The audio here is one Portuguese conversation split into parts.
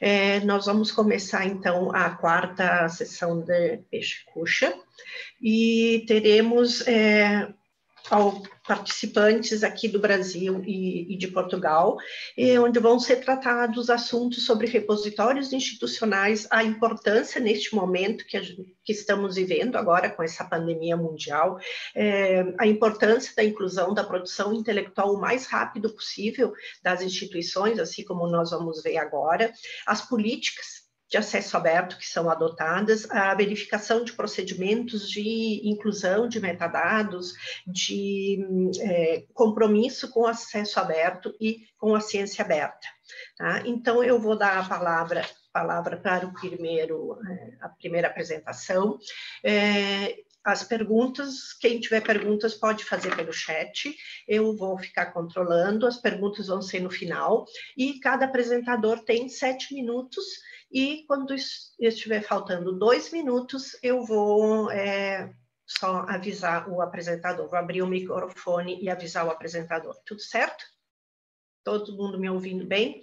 É, nós vamos começar então a quarta sessão de peixe cuxa e teremos é, ao participantes aqui do Brasil e, e de Portugal, onde vão ser tratados assuntos sobre repositórios institucionais, a importância neste momento que, que estamos vivendo agora com essa pandemia mundial, é, a importância da inclusão da produção intelectual o mais rápido possível das instituições, assim como nós vamos ver agora, as políticas de acesso aberto que são adotadas, a verificação de procedimentos de inclusão de metadados, de é, compromisso com acesso aberto e com a ciência aberta. Tá? Então, eu vou dar a palavra, palavra para o primeiro, é, a primeira apresentação. É, as perguntas, quem tiver perguntas pode fazer pelo chat, eu vou ficar controlando, as perguntas vão ser no final, e cada apresentador tem sete minutos e quando estiver faltando dois minutos, eu vou é, só avisar o apresentador, vou abrir o microfone e avisar o apresentador. Tudo certo? Todo mundo me ouvindo bem?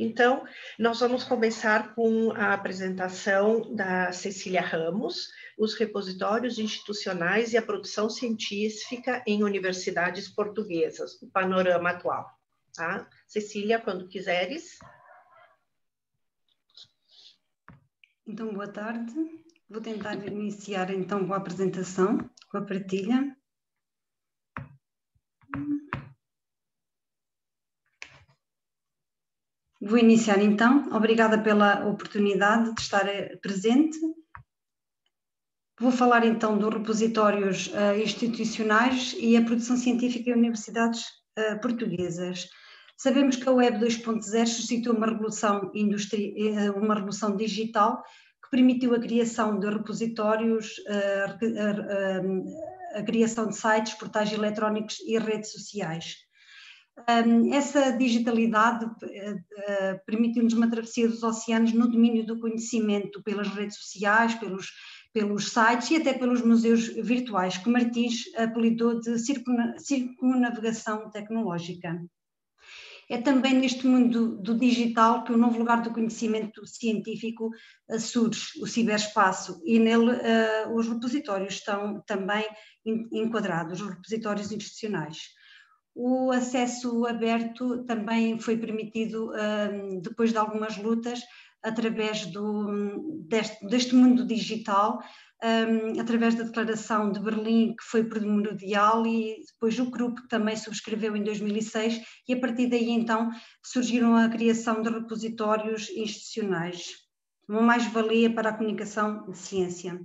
Então, nós vamos começar com a apresentação da Cecília Ramos, os repositórios institucionais e a produção científica em universidades portuguesas, o panorama atual. Tá? Cecília, quando quiseres. Então, boa tarde. Vou tentar iniciar então com a apresentação, com a partilha. Vou iniciar então. Obrigada pela oportunidade de estar eh, presente. Vou falar então dos repositórios uh, institucionais e a produção científica em universidades uh, portuguesas. Sabemos que a Web 2.0 suscitou uma revolução. Eh, uma revolução digital que permitiu a criação de repositórios, a, a, a criação de sites, portais eletrónicos e redes sociais. Essa digitalidade eh, eh, permitiu-nos uma travessia dos oceanos no domínio do conhecimento pelas redes sociais, pelos, pelos sites e até pelos museus virtuais, que Martins apelidou de circunnavegação tecnológica. É também neste mundo do digital que o novo lugar do conhecimento científico uh, surge, o ciberespaço, e nele uh, os repositórios estão também enquadrados, os repositórios institucionais. O acesso aberto também foi permitido uh, depois de algumas lutas através do, deste, deste mundo digital, um, através da Declaração de Berlim, que foi primordial, e depois o grupo que também subscreveu em 2006, e a partir daí então surgiram a criação de repositórios institucionais, uma mais-valia para a comunicação de ciência.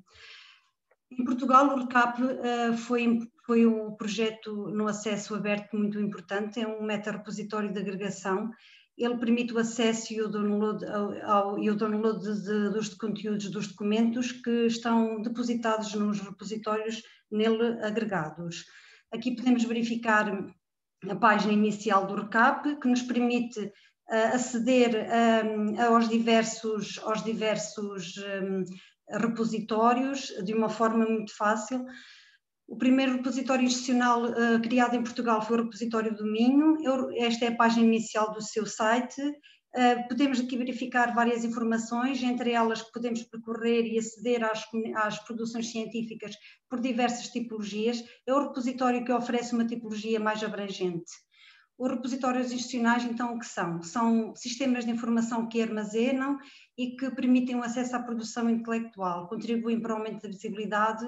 Em Portugal, o RECAP uh, foi, foi um projeto no acesso aberto muito importante, é um meta-repositório de agregação ele permite o acesso e o download, ao, e o download de, dos conteúdos dos documentos que estão depositados nos repositórios nele agregados. Aqui podemos verificar a página inicial do RECAP, que nos permite uh, aceder um, aos diversos, aos diversos um, repositórios de uma forma muito fácil. O primeiro repositório institucional uh, criado em Portugal foi o repositório do Minho. Eu, esta é a página inicial do seu site. Uh, podemos aqui verificar várias informações, entre elas que podemos percorrer e aceder às, às, produções científicas por diversas tipologias. É o repositório que oferece uma tipologia mais abrangente. Os repositórios institucionais, então, o que são? São sistemas de informação que armazenam e que permitem o acesso à produção intelectual, contribuem para o aumento da visibilidade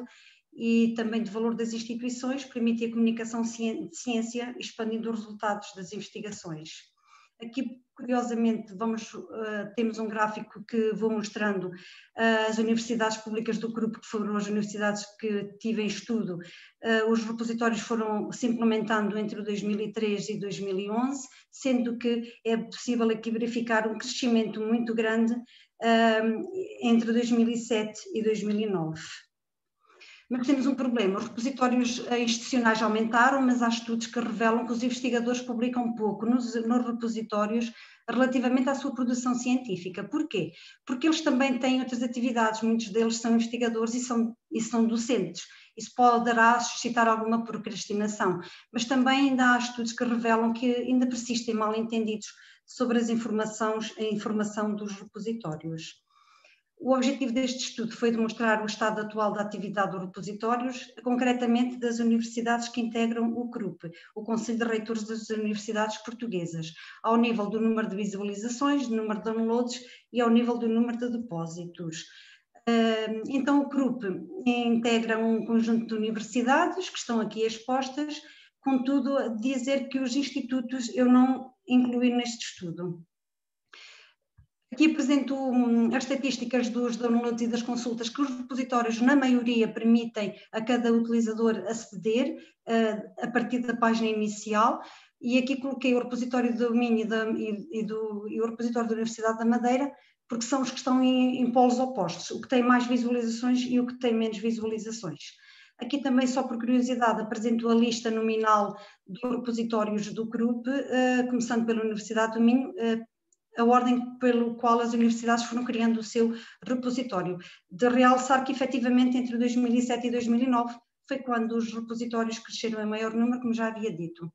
e também de valor das instituições, permite a comunicação de ciência, expandindo os resultados das investigações. Aqui, curiosamente, vamos, uh, temos um gráfico que vou mostrando uh, as universidades públicas do grupo, que foram as universidades que tive em estudo. Uh, os repositórios foram se implementando entre 2003 e 2011, sendo que é possível aqui verificar um crescimento muito grande entre 2007 e 2009. Mas temos um problema, os repositórios eh, institucionais aumentaram, mas há estudos que revelam que os investigadores publicam pouco nos, nos repositórios relativamente à sua produção científica. Porquê? Porque eles também têm outras atividades, muitos deles são investigadores e são, e são docentes. Isso poderá suscitar alguma procrastinação, mas também ainda há estudos que revelam que ainda persistem mal entendidos sobre as informações, a informação dos repositórios. O objetivo deste estudo foi demonstrar o estado atual da atividade dos repositórios, concretamente das universidades que integram o CRUP, o Conselho de Reitores das Universidades Portuguesas, ao nível do número de visualizações, do número de downloads e ao nível do número de depósitos. Então, o CRUP integra um conjunto de universidades que estão aqui expostas, contudo, dizer que os institutos eu não incluí neste estudo. Aqui apresento hum, as estatísticas dos downloads e das consultas que os repositórios, na maioria, permitem a cada utilizador aceder uh, a partir da página inicial. E aqui coloquei o repositório do domínio e, do, e o repositório da Universidade da Madeira, porque são os que estão em, em polos opostos, o que tem mais visualizações e o que tem menos visualizações. Aqui também, só por curiosidade, apresento a lista nominal dos repositórios do CRUP, uh, começando pela Universidade do Minho, uh, a ordem pelo qual as universidades foram criando o seu repositório. De realçar que, efetivamente, entre 2007 e 2009 foi quando os repositórios cresceram em maior número, como já havia dito.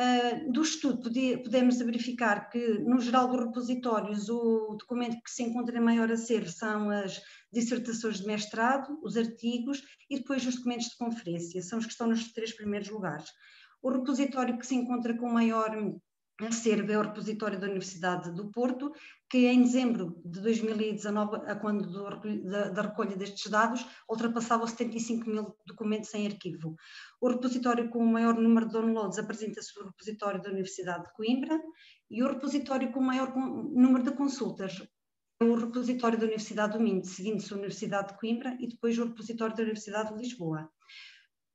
Uh, do estudo podemos verificar que, no geral dos repositórios, o documento que se encontra em maior acervo são as dissertações de mestrado, os artigos e depois os documentos de conferência, são os que estão nos três primeiros lugares. O repositório que se encontra com maior acervo é o repositório da Universidade do Porto, que em dezembro de 2019, a quando do, da, da, recolha destes dados, ultrapassava os 75 mil documentos em arquivo. O repositório com o maior número de downloads apresenta-se o repositório da Universidade de Coimbra e o repositório com o maior número de consultas é o repositório da Universidade do Minho, seguindo-se a Universidade de Coimbra e depois o repositório da Universidade de Lisboa.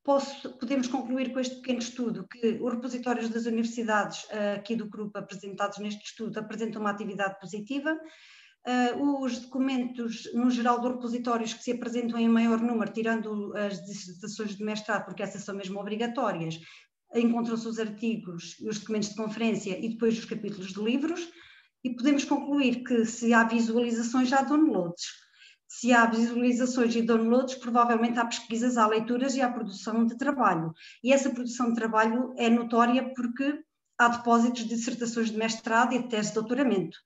Posso, podemos concluir com este pequeno estudo que os repositórios das universidades uh, aqui do grupo apresentados neste estudo apresentam uma atividade positiva. Uh, os documentos, no geral, dos repositórios que se apresentam em maior número, tirando as dissertações de mestrado, porque essas são mesmo obrigatórias, encontram-se os artigos os documentos de conferência e depois os capítulos de livros, e podemos concluir que se há visualizações, há downloads se há visualizações e downloads, provavelmente há pesquisas, há leituras e há produção de trabalho. E essa produção de trabalho é notória porque há depósitos de dissertações de mestrado e de tese de doutoramento.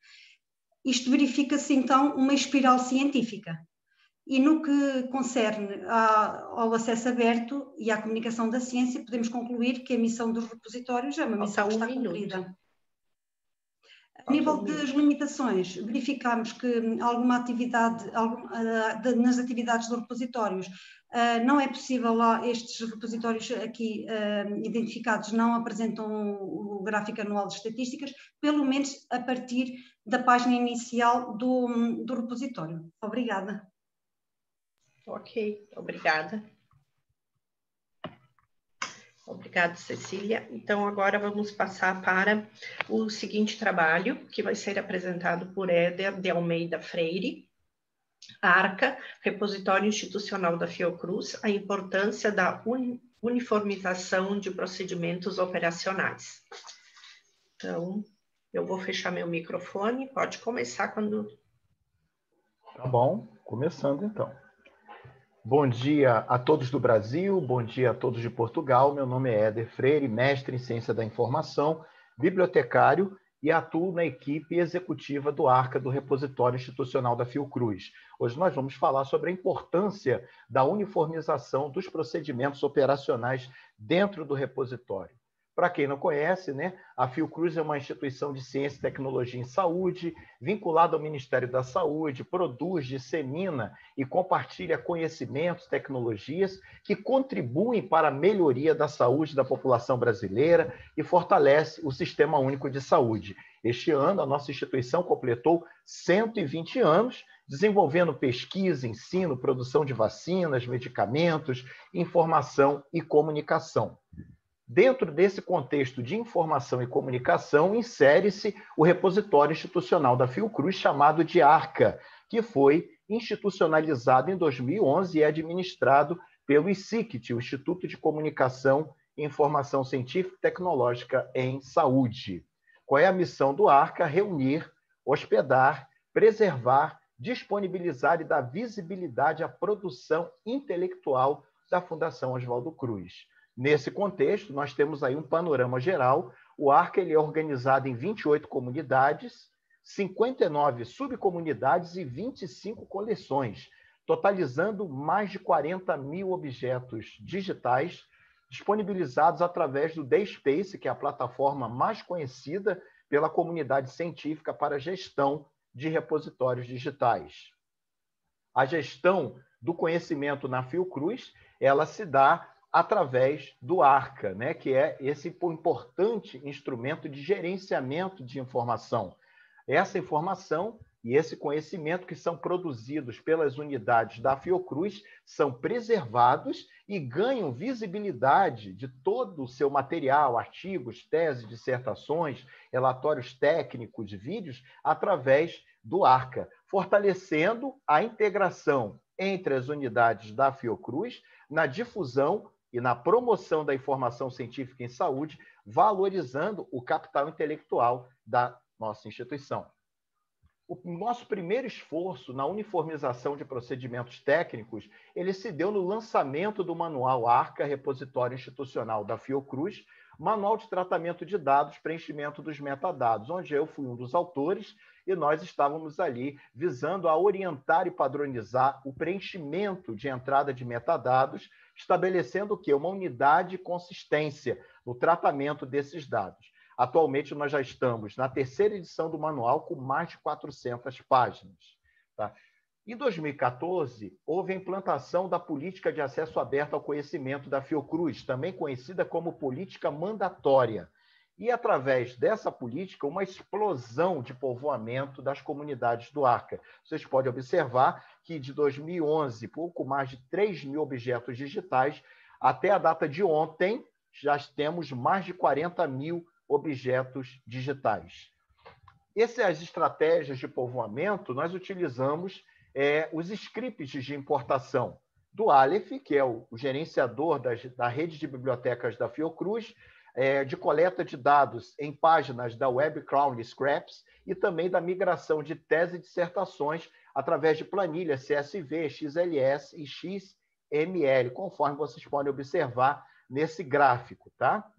Isto verifica-se então uma espiral científica. E no que concerne ao acesso aberto e à comunicação da ciência, podemos concluir que a missão dos repositórios é uma missão que está cumprida. A nível das limitações, verificamos que alguma atividade, algum, uh, nas atividades dos repositórios, uh, não é possível lá, estes repositórios aqui uh, identificados não apresentam o gráfico anual de estatísticas, pelo menos a partir da página inicial do, do repositório. Obrigada. Ok, obrigada. Obrigada, Cecília. Então, agora vamos passar para o seguinte trabalho, que vai ser apresentado por Éder de Almeida Freire, ARCA, Repositório Institucional da Fiocruz, a importância da uniformização de procedimentos operacionais. Então, eu vou fechar meu microfone, pode começar quando... Tá bom, começando então. Bom dia a todos do Brasil, bom dia a todos de Portugal. Meu nome é Éder Freire, mestre em Ciência da Informação, bibliotecário e atuo na equipe executiva do ARCA do Repositório Institucional da Fiocruz. Hoje nós vamos falar sobre a importância da uniformização dos procedimentos operacionais dentro do repositório. Para quem não conhece, né, a Fiocruz é uma instituição de ciência tecnologia em saúde, vinculada ao Ministério da Saúde, produz, dissemina e compartilha conhecimentos, tecnologias que contribuem para a melhoria da saúde da população brasileira e fortalece o Sistema Único de Saúde. Este ano, a nossa instituição completou 120 anos, desenvolvendo pesquisa, ensino, produção de vacinas, medicamentos, informação e comunicação. Dentro desse contexto de informação e comunicação, insere-se o repositório institucional da Fiocruz, chamado de ARCA, que foi institucionalizado em 2011 e é administrado pelo ICICT, o Instituto de Comunicação e Informação Científica e Tecnológica em Saúde. Qual é a missão do ARCA? Reunir, hospedar, preservar, disponibilizar e dar visibilidade à produção intelectual da Fundação Oswaldo Cruz. Nesse contexto, nós temos aí um panorama geral, O ARCA ele é organizado em 28 comunidades, 59 subcomunidades e 25 coleções, totalizando mais de 40 mil objetos digitais disponibilizados através do DaySpace, que é a plataforma mais conhecida pela comunidade científica para gestão de repositórios digitais. A gestão do conhecimento na Fiocruz, ela se dá através do ARCA, né, que é esse importante instrumento de gerenciamento de informação. Essa informação e esse conhecimento que são produzidos pelas unidades da Fiocruz são preservados e ganham visibilidade de todo o seu material, artigos, teses, dissertações, relatórios técnicos, vídeos, através do ARCA, fortalecendo a integração entre as unidades da Fiocruz na difusão e na promoção da informação científica em saúde, valorizando o capital intelectual da nossa instituição. O nosso primeiro esforço na uniformização de procedimentos técnicos, ele se deu no lançamento do manual ARCA, Repositório Institucional da Fiocruz, Manual de Tratamento de Dados, Preenchimento dos Metadados, onde eu fui um dos autores e nós estávamos ali visando a orientar e padronizar o preenchimento de entrada de metadados, estabelecendo o quê? Uma unidade de consistência no tratamento desses dados. Atualmente, nós já estamos na terceira edição do manual, com mais de 400 páginas. Tá? Em 2014, houve a implantação da Política de Acesso Aberto ao Conhecimento da Fiocruz, também conhecida como Política Mandatória. E, através dessa política, uma explosão de povoamento das comunidades do Arca. Vocês podem observar que, de 2011, pouco mais de 3 mil objetos digitais, até a data de ontem, já temos mais de 40 mil objetos digitais. Essas estratégias de povoamento, nós utilizamos é, os scripts de importação do Aleph, que é o, o gerenciador das, da rede de bibliotecas da Fiocruz, é, de coleta de dados em páginas da Web Crown Scraps e também da migração de tese e dissertações através de planilhas CSV, XLS e XML, conforme vocês podem observar nesse gráfico, tá?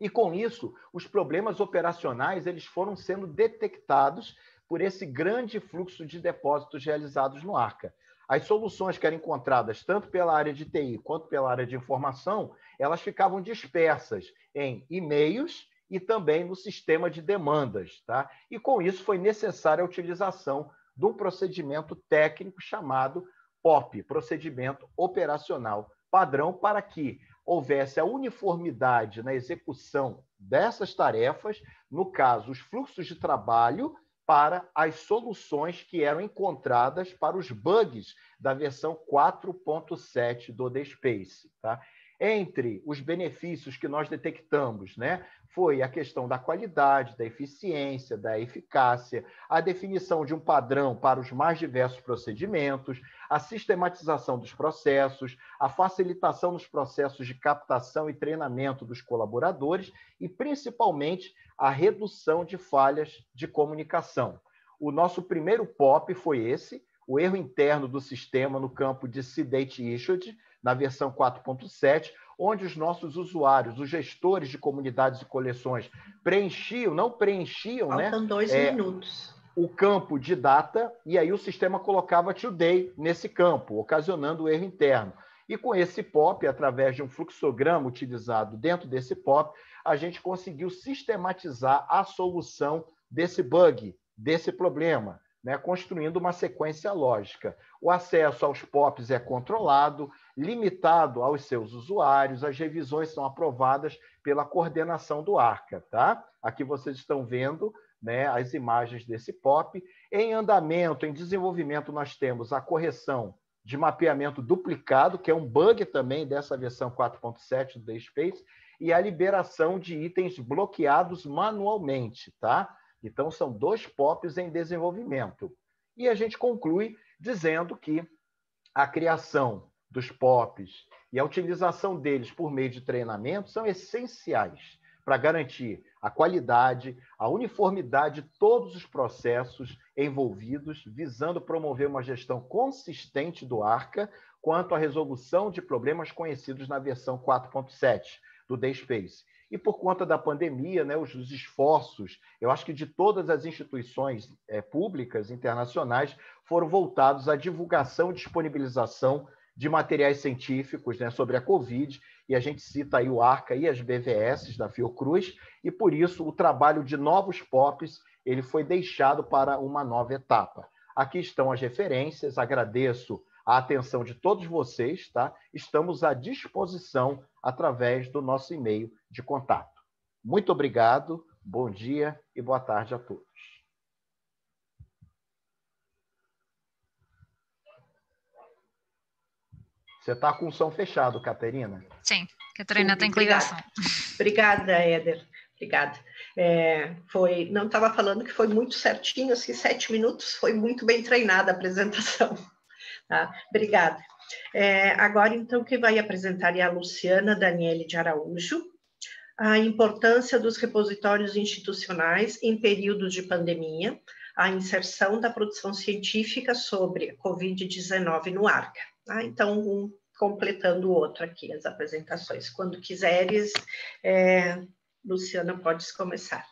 E com isso, os problemas operacionais eles foram sendo detectados por esse grande fluxo de depósitos realizados no Arca. As soluções que eram encontradas tanto pela área de TI quanto pela área de informação, elas ficavam dispersas em e-mails e também no sistema de demandas, tá? E com isso foi necessária a utilização de um procedimento técnico chamado POP, procedimento operacional padrão, para que houvesse a uniformidade na execução dessas tarefas, no caso, os fluxos de trabalho para as soluções que eram encontradas para os bugs da versão 4.7 do The Space. Tá? Entre os benefícios que nós detectamos, né, foi a questão da qualidade, da eficiência, da eficácia, a definição de um padrão para os mais diversos procedimentos, a sistematização dos processos, a facilitação dos processos de captação e treinamento dos colaboradores e, principalmente, a redução de falhas de comunicação. O nosso primeiro POP foi esse, o erro interno do sistema no campo de CDate Issued, na versão 4.7, onde os nossos usuários, os gestores de comunidades e coleções, preenchiam, não preenchiam, Faltam né? Faltam dois é, minutos. O campo de data, e aí o sistema colocava today nesse campo, ocasionando o erro interno. E com esse POP, através de um fluxograma utilizado dentro desse POP, a gente conseguiu sistematizar a solução desse bug, desse problema né, construindo uma sequência lógica. O acesso aos POPs é controlado, limitado aos seus usuários, as revisões são aprovadas pela coordenação do ARCA. Tá? Aqui vocês estão vendo né, as imagens desse POP. Em andamento, em desenvolvimento, nós temos a correção de mapeamento duplicado, que é um bug também dessa versão 4.7 do DSpace, e a liberação de itens bloqueados manualmente. Tá? Então, são dois POPs em desenvolvimento. E a gente conclui dizendo que a criação dos POPs e a utilização deles por meio de treinamento são essenciais para garantir a qualidade, a uniformidade de todos os processos envolvidos, visando promover uma gestão consistente do ARCA quanto à resolução de problemas conhecidos na versão 4.7 do DaySpace e por conta da pandemia, né, os, os esforços, eu acho que de todas as instituições é, públicas internacionais foram voltados à divulgação e disponibilização de materiais científicos né, sobre a Covid, e a gente cita aí o ARCA e as BVS da Fiocruz, e por isso o trabalho de novos POPs ele foi deixado para uma nova etapa. Aqui estão as referências, agradeço a atenção de todos vocês, tá? Estamos à disposição através do nosso e-mail de contato. Muito obrigado, bom dia e boa tarde a todos. Você está com o som fechado, Caterina? Sim, Catarina tem ligação. Obrigada, Éder. Obrigada. É, foi, não estava falando que foi muito certinho, assim, sete minutos, foi muito bem treinada a apresentação. Tá? Obrigada. É, agora, então, quem vai apresentar é a Luciana Daniele de Araújo, a importância dos repositórios institucionais em períodos de pandemia, a inserção da produção científica sobre a Covid-19 no ARCA. Tá? Então, um completando o outro aqui, as apresentações. Quando quiseres, é, Luciana, podes começar.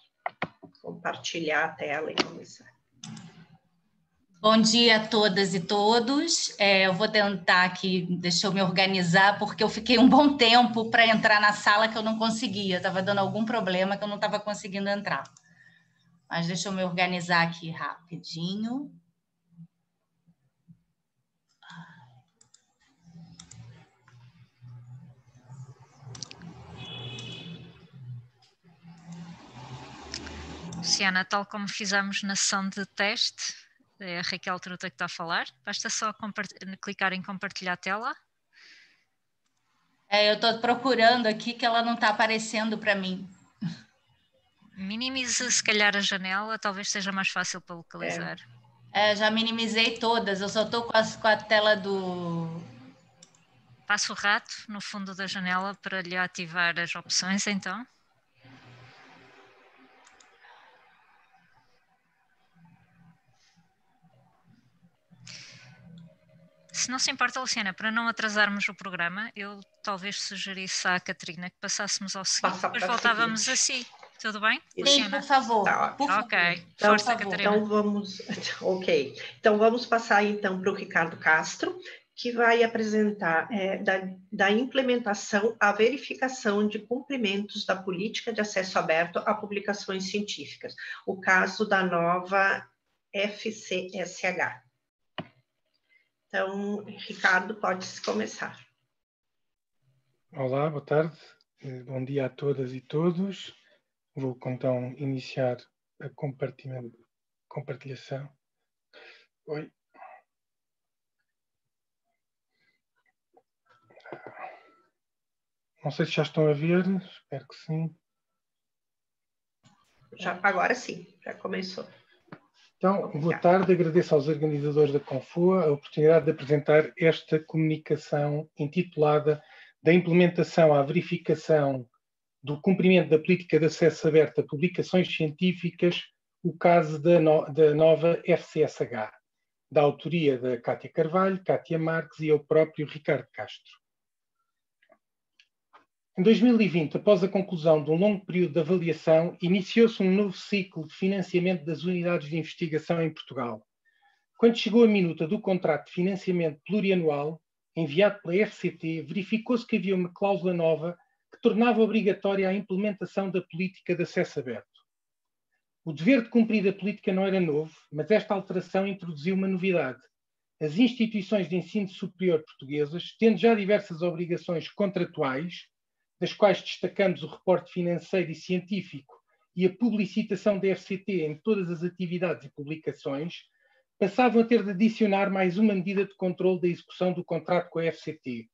Compartilhar a tela e começar. Bom dia a todas e todos. É, eu vou tentar aqui, deixa eu me organizar, porque eu fiquei um bom tempo para entrar na sala que eu não conseguia, estava dando algum problema que eu não estava conseguindo entrar. Mas deixa eu me organizar aqui rapidinho. Luciana, tal como fizemos na sessão de teste, é a Raquel Truta que está a falar. Basta só clicar em compartilhar a tela. É, eu estou procurando aqui que ela não está aparecendo para mim. Minimize se calhar a janela, talvez seja mais fácil para localizar. É. É, já minimizei todas, eu só estou com, com, a tela do. Passo o rato no fundo da janela para lhe ativar as opções, então. Se não se importa, Luciana, para não atrasarmos o programa, eu talvez sugerisse à Catarina que passássemos ao seguinte, Passa depois voltávamos a si. Tudo bem? Sim, Luciana? por favor. Tá, por ok, então, força, Catarina. Então vamos, ok. Então vamos passar então para o Ricardo Castro, que vai apresentar é, da, da, implementação à verificação de cumprimentos da política de acesso aberto a publicações científicas, o caso da nova FCSH. Então, Ricardo, pode começar. Olá, boa tarde. Eh, bom dia a todas e todos. Vou então iniciar a compartilhação. Oi. Não sei se já estão a ver, espero que sim. Já, agora sim, já começou. Então, boa tarde, agradeço aos organizadores da Confua a oportunidade de apresentar esta comunicação intitulada da implementação à verificação do cumprimento da política de acesso aberto a publicações científicas, o caso da, no, da nova FCSH, da autoria da Cátia Carvalho, Cátia Marques e eu próprio, Ricardo Castro. Em 2020, após a conclusão de um longo período de avaliação, iniciou-se um novo ciclo de financiamento das unidades de investigação em Portugal. Quando chegou a minuta do contrato de financiamento plurianual, enviado pela FCT, verificou-se que havia uma cláusula nova que tornava obrigatória a implementação da política de acesso aberto. O dever de cumprir a política não era novo, mas esta alteração introduziu uma novidade. As instituições de ensino superior portuguesas, tendo já diversas obrigações contratuais, das quais destacamos o reporte financeiro e científico e a publicitação da FCT em todas as atividades e publicações, passavam a ter de adicionar mais uma medida de controle da execução do contrato com a FCT,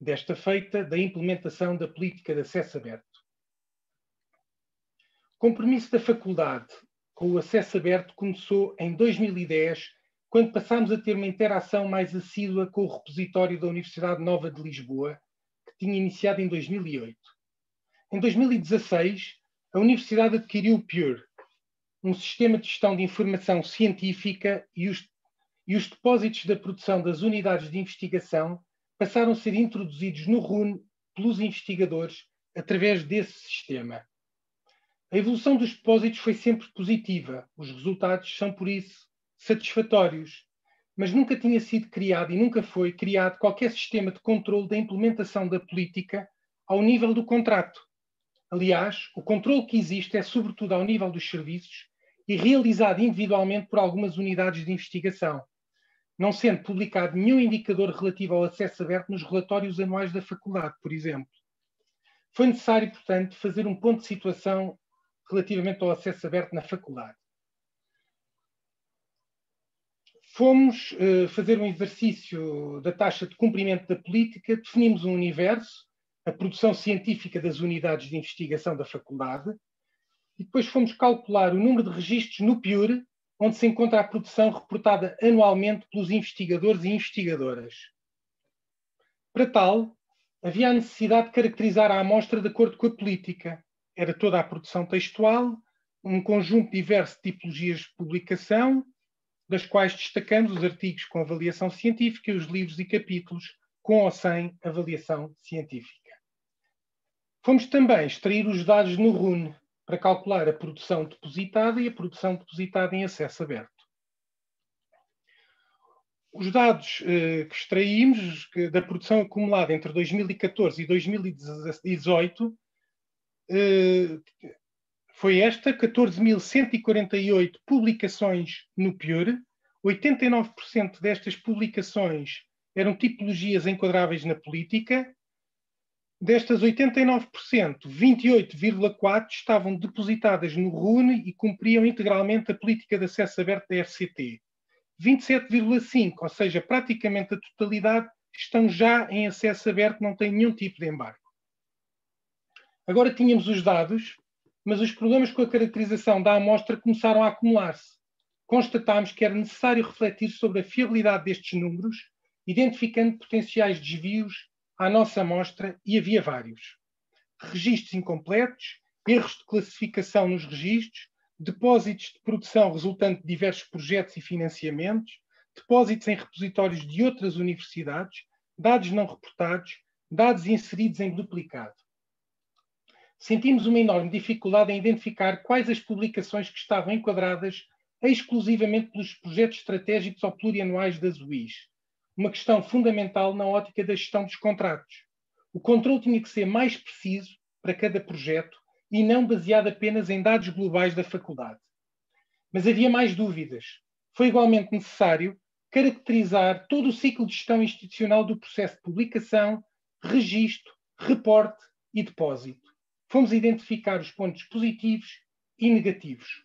desta feita da implementação da política de acesso aberto. O compromisso da faculdade com o acesso aberto começou em 2010, quando passámos a ter uma interação mais assídua com o repositório da Universidade Nova de Lisboa, tinha iniciado em 2008. Em 2016, a Universidade adquiriu o PURE, um sistema de gestão de informação científica e os, e os depósitos da produção das unidades de investigação passaram a ser introduzidos no RUN pelos investigadores através desse sistema. A evolução dos depósitos foi sempre positiva, os resultados são, por isso, satisfatórios, mas nunca tinha sido criado e nunca foi criado qualquer sistema de controle da implementação da política ao nível do contrato. Aliás, o controle que existe é sobretudo ao nível dos serviços e realizado individualmente por algumas unidades de investigação, não sendo publicado nenhum indicador relativo ao acesso aberto nos relatórios anuais da faculdade, por exemplo. Foi necessário, portanto, fazer um ponto de situação relativamente ao acesso aberto na faculdade. Fomos uh, fazer um exercício da taxa de cumprimento da política, definimos um universo, a produção científica das unidades de investigação da faculdade, e depois fomos calcular o número de registros no PIUR, onde se encontra a produção reportada anualmente pelos investigadores e investigadoras. Para tal, havia a necessidade de caracterizar a amostra de acordo com a política. Era toda a produção textual, um conjunto diverso de tipologias de publicação, das quais destacamos os artigos com avaliação científica e os livros e capítulos com ou sem avaliação científica. Fomos também extrair os dados no RUN para calcular a produção depositada e a produção depositada em acesso aberto. Os dados eh, que extraímos da produção acumulada entre 2014 e 2018 eh, foi esta: 14.148 publicações no PIUR, 89% destas publicações eram tipologias enquadráveis na política. Destas 89%, 28,4% estavam depositadas no RUN e cumpriam integralmente a política de acesso aberto da FCT. 27,5%, ou seja, praticamente a totalidade, estão já em acesso aberto, não têm nenhum tipo de embargo. Agora tínhamos os dados, mas os problemas com a caracterização da amostra começaram a acumular-se. Constatámos que era necessário refletir sobre a fiabilidade destes números, identificando potenciais desvios à nossa amostra e havia vários. Registros incompletos, erros de classificação nos registros, depósitos de produção resultante de diversos projetos e financiamentos, depósitos em repositórios de outras universidades, dados não reportados, dados inseridos em duplicado. Sentimos uma enorme dificuldade em identificar quais as publicações que estavam enquadradas exclusivamente pelos projetos estratégicos ou plurianuais das UIs, uma questão fundamental na ótica da gestão dos contratos. O controle tinha que ser mais preciso para cada projeto e não baseado apenas em dados globais da faculdade. Mas havia mais dúvidas. Foi igualmente necessário caracterizar todo o ciclo de gestão institucional do processo de publicação, registro, reporte e depósito. Fomos identificar os pontos positivos e negativos.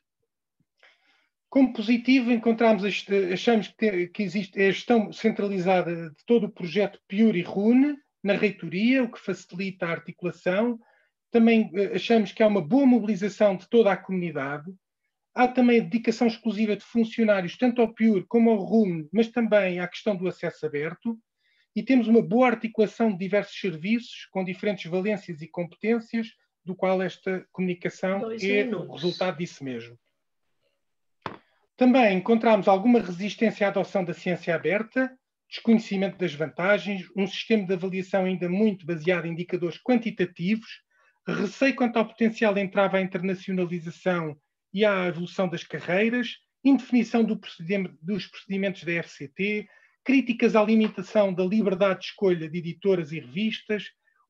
Como positivo, encontramos, achamos que, que existe a gestão centralizada de todo o projeto Pure e Rune na reitoria, o que facilita a articulação, também eh, achamos que há uma boa mobilização de toda a comunidade. Há também a dedicação exclusiva de funcionários, tanto ao PUR como ao RUM, mas também à questão do acesso aberto. E temos uma boa articulação de diversos serviços, com diferentes valências e competências, do qual esta comunicação Dois é minutos. o resultado disso mesmo. Também encontramos alguma resistência à adoção da ciência aberta, desconhecimento das vantagens, um sistema de avaliação ainda muito baseado em indicadores quantitativos, receio quanto ao potencial entrave à internacionalização e à evolução das carreiras, indefinição do procedimento, dos procedimentos da FCT, críticas à limitação da liberdade de escolha de editoras e revistas,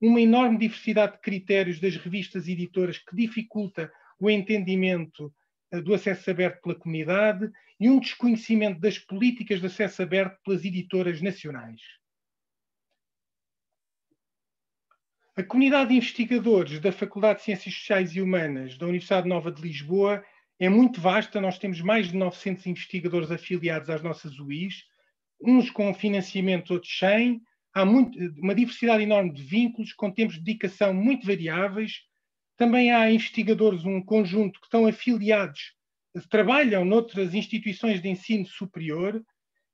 uma enorme diversidade de critérios das revistas editoras que dificulta o entendimento eh, do acesso aberto pela comunidade e um desconhecimento das políticas de acesso aberto pelas editoras nacionais. A comunidade de investigadores da Faculdade de Ciências Sociais e Humanas da Universidade Nova de Lisboa é muito vasta, nós temos mais de 900 investigadores afiliados às nossas UIs, uns com financiamento, outros sem. Há muito, uma diversidade enorme de vínculos, com tempos de dedicação muito variáveis. Também há investigadores, um conjunto que estão afiliados, trabalham noutras instituições de ensino superior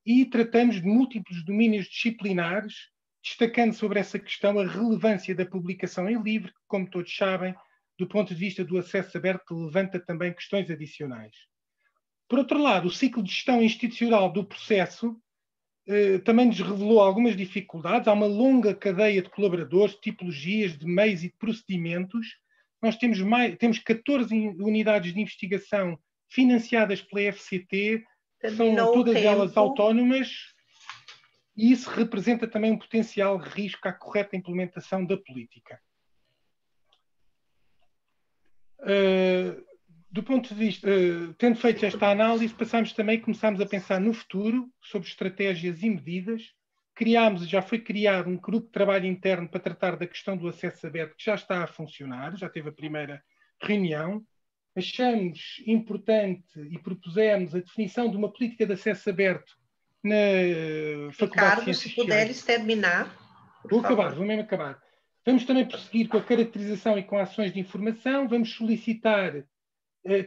e tratamos de múltiplos domínios disciplinares, destacando sobre essa questão a relevância da publicação em livre, que, como todos sabem, do ponto de vista do acesso aberto, levanta também questões adicionais. Por outro lado, o ciclo de gestão institucional do processo também nos revelou algumas dificuldades. Há uma longa cadeia de colaboradores, tipologias, de meios e de procedimentos. Nós temos, mais, temos 14 unidades de investigação financiadas pela FCT, Terminou são todas elas autónomas, e isso representa também um potencial risco à correta implementação da política. Uh, do ponto de vista, uh, tendo feito esta análise, passamos também, começámos a pensar no futuro, sobre estratégias e medidas. Criámos, já foi criado um grupo de trabalho interno para tratar da questão do acesso aberto, que já está a funcionar, já teve a primeira reunião. Achamos importante e propusemos a definição de uma política de acesso aberto na Faculdade Ricardo, de Ciências se puderes terminar. Vou favor. acabar, vou mesmo acabar. Vamos também prosseguir com a caracterização e com ações de informação, vamos solicitar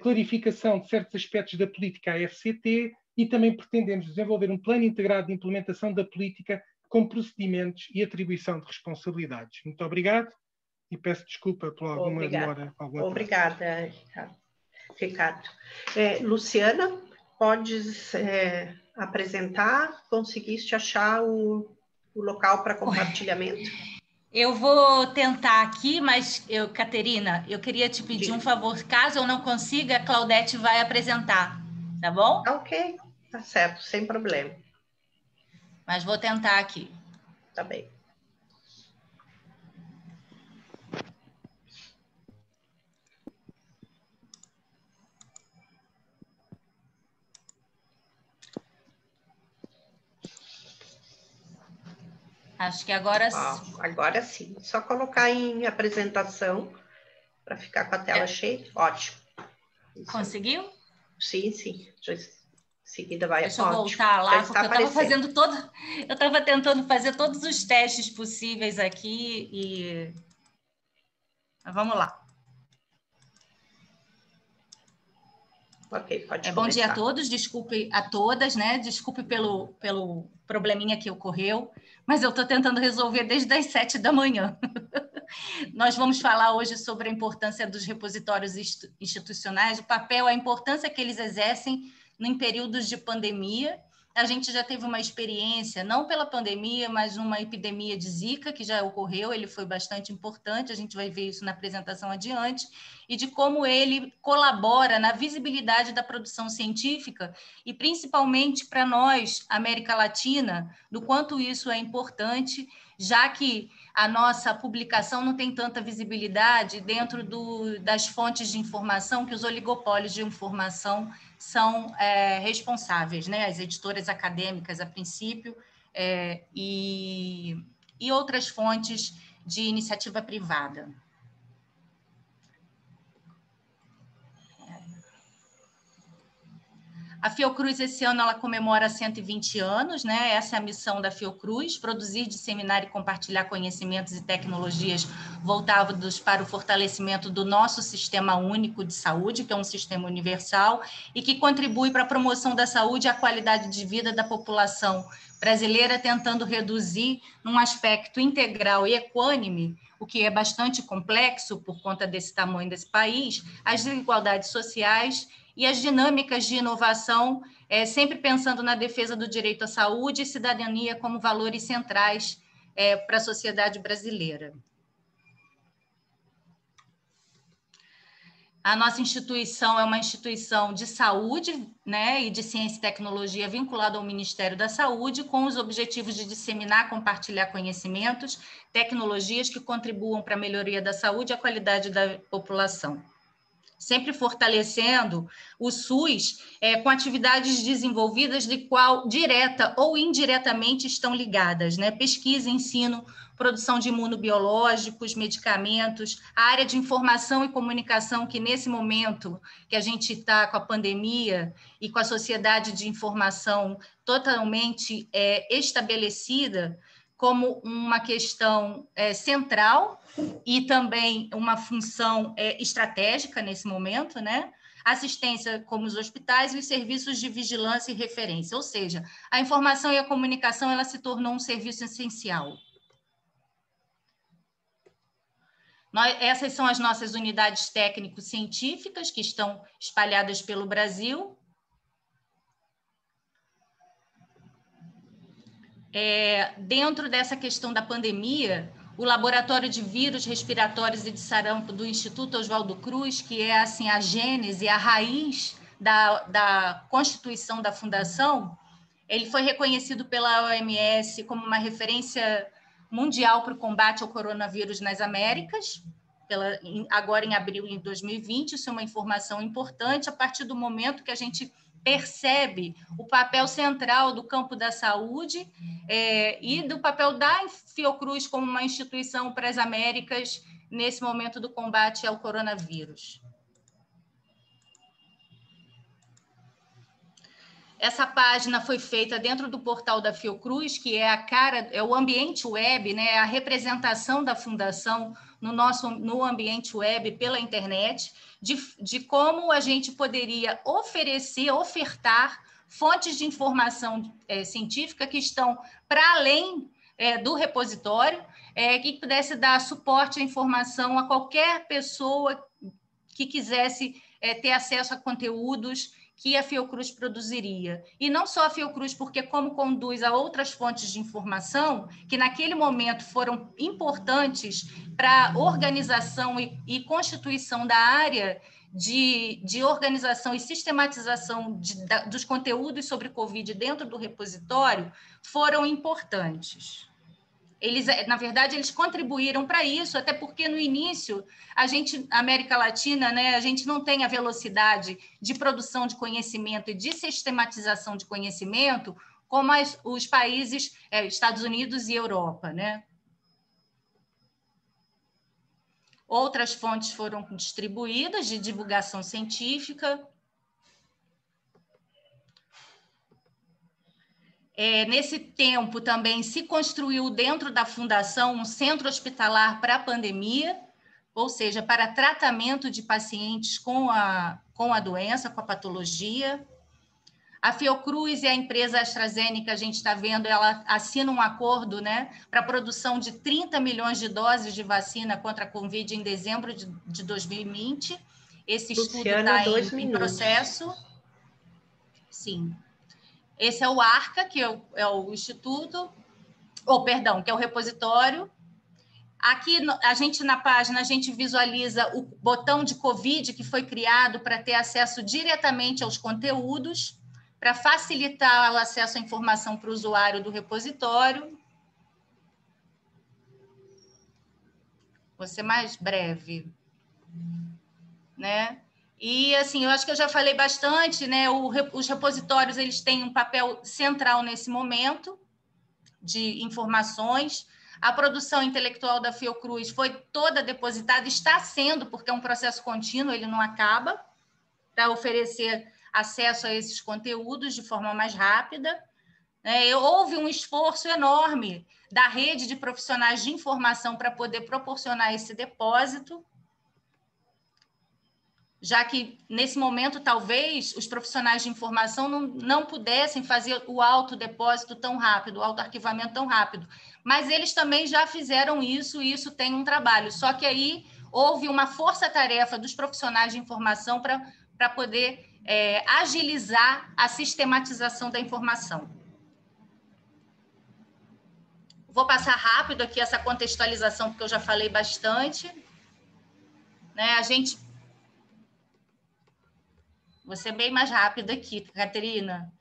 clarificação de certos aspectos da política à FCT e também pretendemos desenvolver um plano integrado de implementação da política com procedimentos e atribuição de responsabilidades. Muito obrigado e peço desculpa por alguma Obrigada. demora. Alguma Obrigada, Ricardo. Ricardo. É, Luciana, podes é, apresentar? Conseguiste achar o, o local para compartilhamento? Eu vou tentar aqui, mas eu, Caterina, eu queria te pedir Sim. um favor. Caso eu não consiga, a Claudete vai apresentar, tá bom? Ok, tá certo, sem problema. Mas vou tentar aqui. Tá bem. Acho que agora ah, Agora sim. Só colocar em apresentação para ficar com a tela é. cheia. Ótimo. Conseguiu? Sim, sim. Já seguida vai. Deixa eu voltar lá, porque eu estava fazendo todo. Eu estava tentando fazer todos os testes possíveis aqui e. Mas vamos lá. Ok, pode é, Bom dia a todos, desculpe a todas, né? Desculpe pelo, pelo probleminha que ocorreu mas eu estou tentando resolver desde as sete da manhã. Nós vamos falar hoje sobre a importância dos repositórios institucionais, o papel, a importância que eles exercem em períodos de pandemia a gente já teve uma experiência, não pela pandemia, mas uma epidemia de Zika que já ocorreu, ele foi bastante importante, a gente vai ver isso na apresentação adiante, e de como ele colabora na visibilidade da produção científica e principalmente para nós, América Latina, do quanto isso é importante, já que a nossa publicação não tem tanta visibilidade dentro do, das fontes de informação que os oligopólios de informação são é, responsáveis, né? As editoras acadêmicas, a princípio, é, e, e outras fontes de iniciativa privada. A Fiocruz, esse ano, ela comemora 120 anos, né? Essa é a missão da Fiocruz, produzir, disseminar e compartilhar conhecimentos e tecnologias voltados para o fortalecimento do nosso sistema único de saúde, que é um sistema universal, e que contribui para a promoção da saúde e a qualidade de vida da população brasileira, tentando reduzir, num aspecto integral e equânime, o que é bastante complexo por conta desse tamanho desse país, as desigualdades sociais e as dinâmicas de inovação, é, sempre pensando na defesa do direito à saúde e cidadania como valores centrais é, para a sociedade brasileira. A nossa instituição é uma instituição de saúde né, e de ciência e tecnologia vinculada ao Ministério da Saúde, com os objetivos de disseminar, compartilhar conhecimentos, tecnologias que contribuam para a melhoria da saúde e a qualidade da população sempre fortalecendo o SUS é, com atividades desenvolvidas de qual direta ou indiretamente estão ligadas, né? Pesquisa, ensino, produção de imunobiológicos, medicamentos, a área de informação e comunicação, que nesse momento que a gente está com a pandemia e com a sociedade de informação totalmente é, estabelecida, como uma questão é, central e também uma função é, estratégica nesse momento, né? Assistência como os hospitais e os serviços de vigilância e referência, ou seja, a informação e a comunicação ela se tornou um serviço essencial. Nós, essas são as nossas unidades técnico-científicas que estão espalhadas pelo Brasil é, dentro dessa questão da pandemia, o laboratório de vírus respiratórios e de sarampo do Instituto Oswaldo Cruz, que é assim a gênese, a raiz da, da constituição da fundação, ele foi reconhecido pela OMS como uma referência mundial para o combate ao coronavírus nas Américas, pela, agora em abril de 2020. Isso é uma informação importante a partir do momento que a gente percebe o papel central do campo da saúde é, e do papel da Fiocruz como uma instituição para as Américas nesse momento do combate ao coronavírus. Essa página foi feita dentro do portal da Fiocruz, que é a cara, é o ambiente web, né, a representação da fundação no nosso no ambiente web pela internet, de, de como a gente poderia oferecer, ofertar fontes de informação é, científica que estão para além é, do repositório, é, que pudesse dar suporte à informação a qualquer pessoa que quisesse é, ter acesso a conteúdos que a Fiocruz produziria. E não só a Fiocruz, porque como conduz a outras fontes de informação que naquele momento foram importantes para a organização e, e, constituição da área de, de organização e sistematização de, da, dos conteúdos sobre Covid dentro do repositório, foram importantes eles, na verdade, eles contribuíram para isso, até porque no início a gente, América Latina, né, a gente não tem a velocidade de produção de conhecimento e de sistematização de conhecimento como as, os países é, Estados Unidos e Europa, né? Outras fontes foram distribuídas de divulgação científica, É, nesse tempo também se construiu dentro da fundação um centro hospitalar para a pandemia, ou seja, para tratamento de pacientes com a, com a doença, com a patologia. A Fiocruz e a empresa AstraZeneca, a gente está vendo, ela assina um acordo né, para a produção de 30 milhões de doses de vacina contra a Covid em dezembro de, de 2020. Esse estudo está em, em processo. Sim. Esse é o ARCA, que é o, é o Instituto, ou perdão, que é o repositório. Aqui a gente na página a gente visualiza o botão de Covid que foi criado para ter acesso diretamente aos conteúdos, para facilitar o acesso à informação para o usuário do repositório. Vou ser mais breve, né? E assim, eu acho que eu já falei bastante, né? O, os repositórios eles têm um papel central nesse momento de informações. A produção intelectual da Fiocruz foi toda depositada, está sendo, porque é um processo contínuo, ele não acaba, para oferecer acesso a esses conteúdos de forma mais rápida. É, houve um esforço enorme da rede de profissionais de informação para poder proporcionar esse depósito já que nesse momento talvez os profissionais de informação não, não pudessem fazer o autodepósito tão rápido, o autoarquivamento tão rápido. Mas eles também já fizeram isso e isso tem um trabalho. Só que aí houve uma força-tarefa dos profissionais de informação para poder é, agilizar a sistematização da informação. Vou passar rápido aqui essa contextualização, porque eu já falei bastante. Né? A gente você é bem mais rápida aqui, Caterina.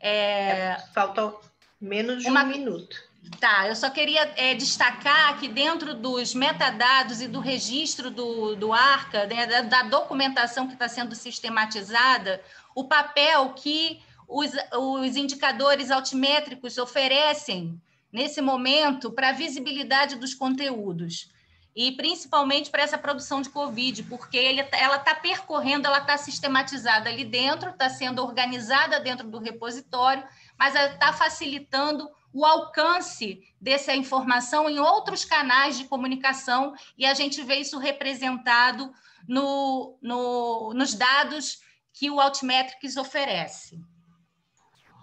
É... É, falta menos de Uma... um minuto. Tá, eu só queria é, destacar que dentro dos metadados e do registro do, do ARCA, né, da, da, documentação que está sendo sistematizada, o papel que os, os indicadores altimétricos oferecem nesse momento para a visibilidade dos conteúdos e principalmente para essa produção de Covid, porque ele, ela está percorrendo, ela está sistematizada ali dentro, está sendo organizada dentro do repositório, mas ela está facilitando o alcance dessa informação em outros canais de comunicação, e a gente vê isso representado no, no, nos dados que o Altmetrics oferece.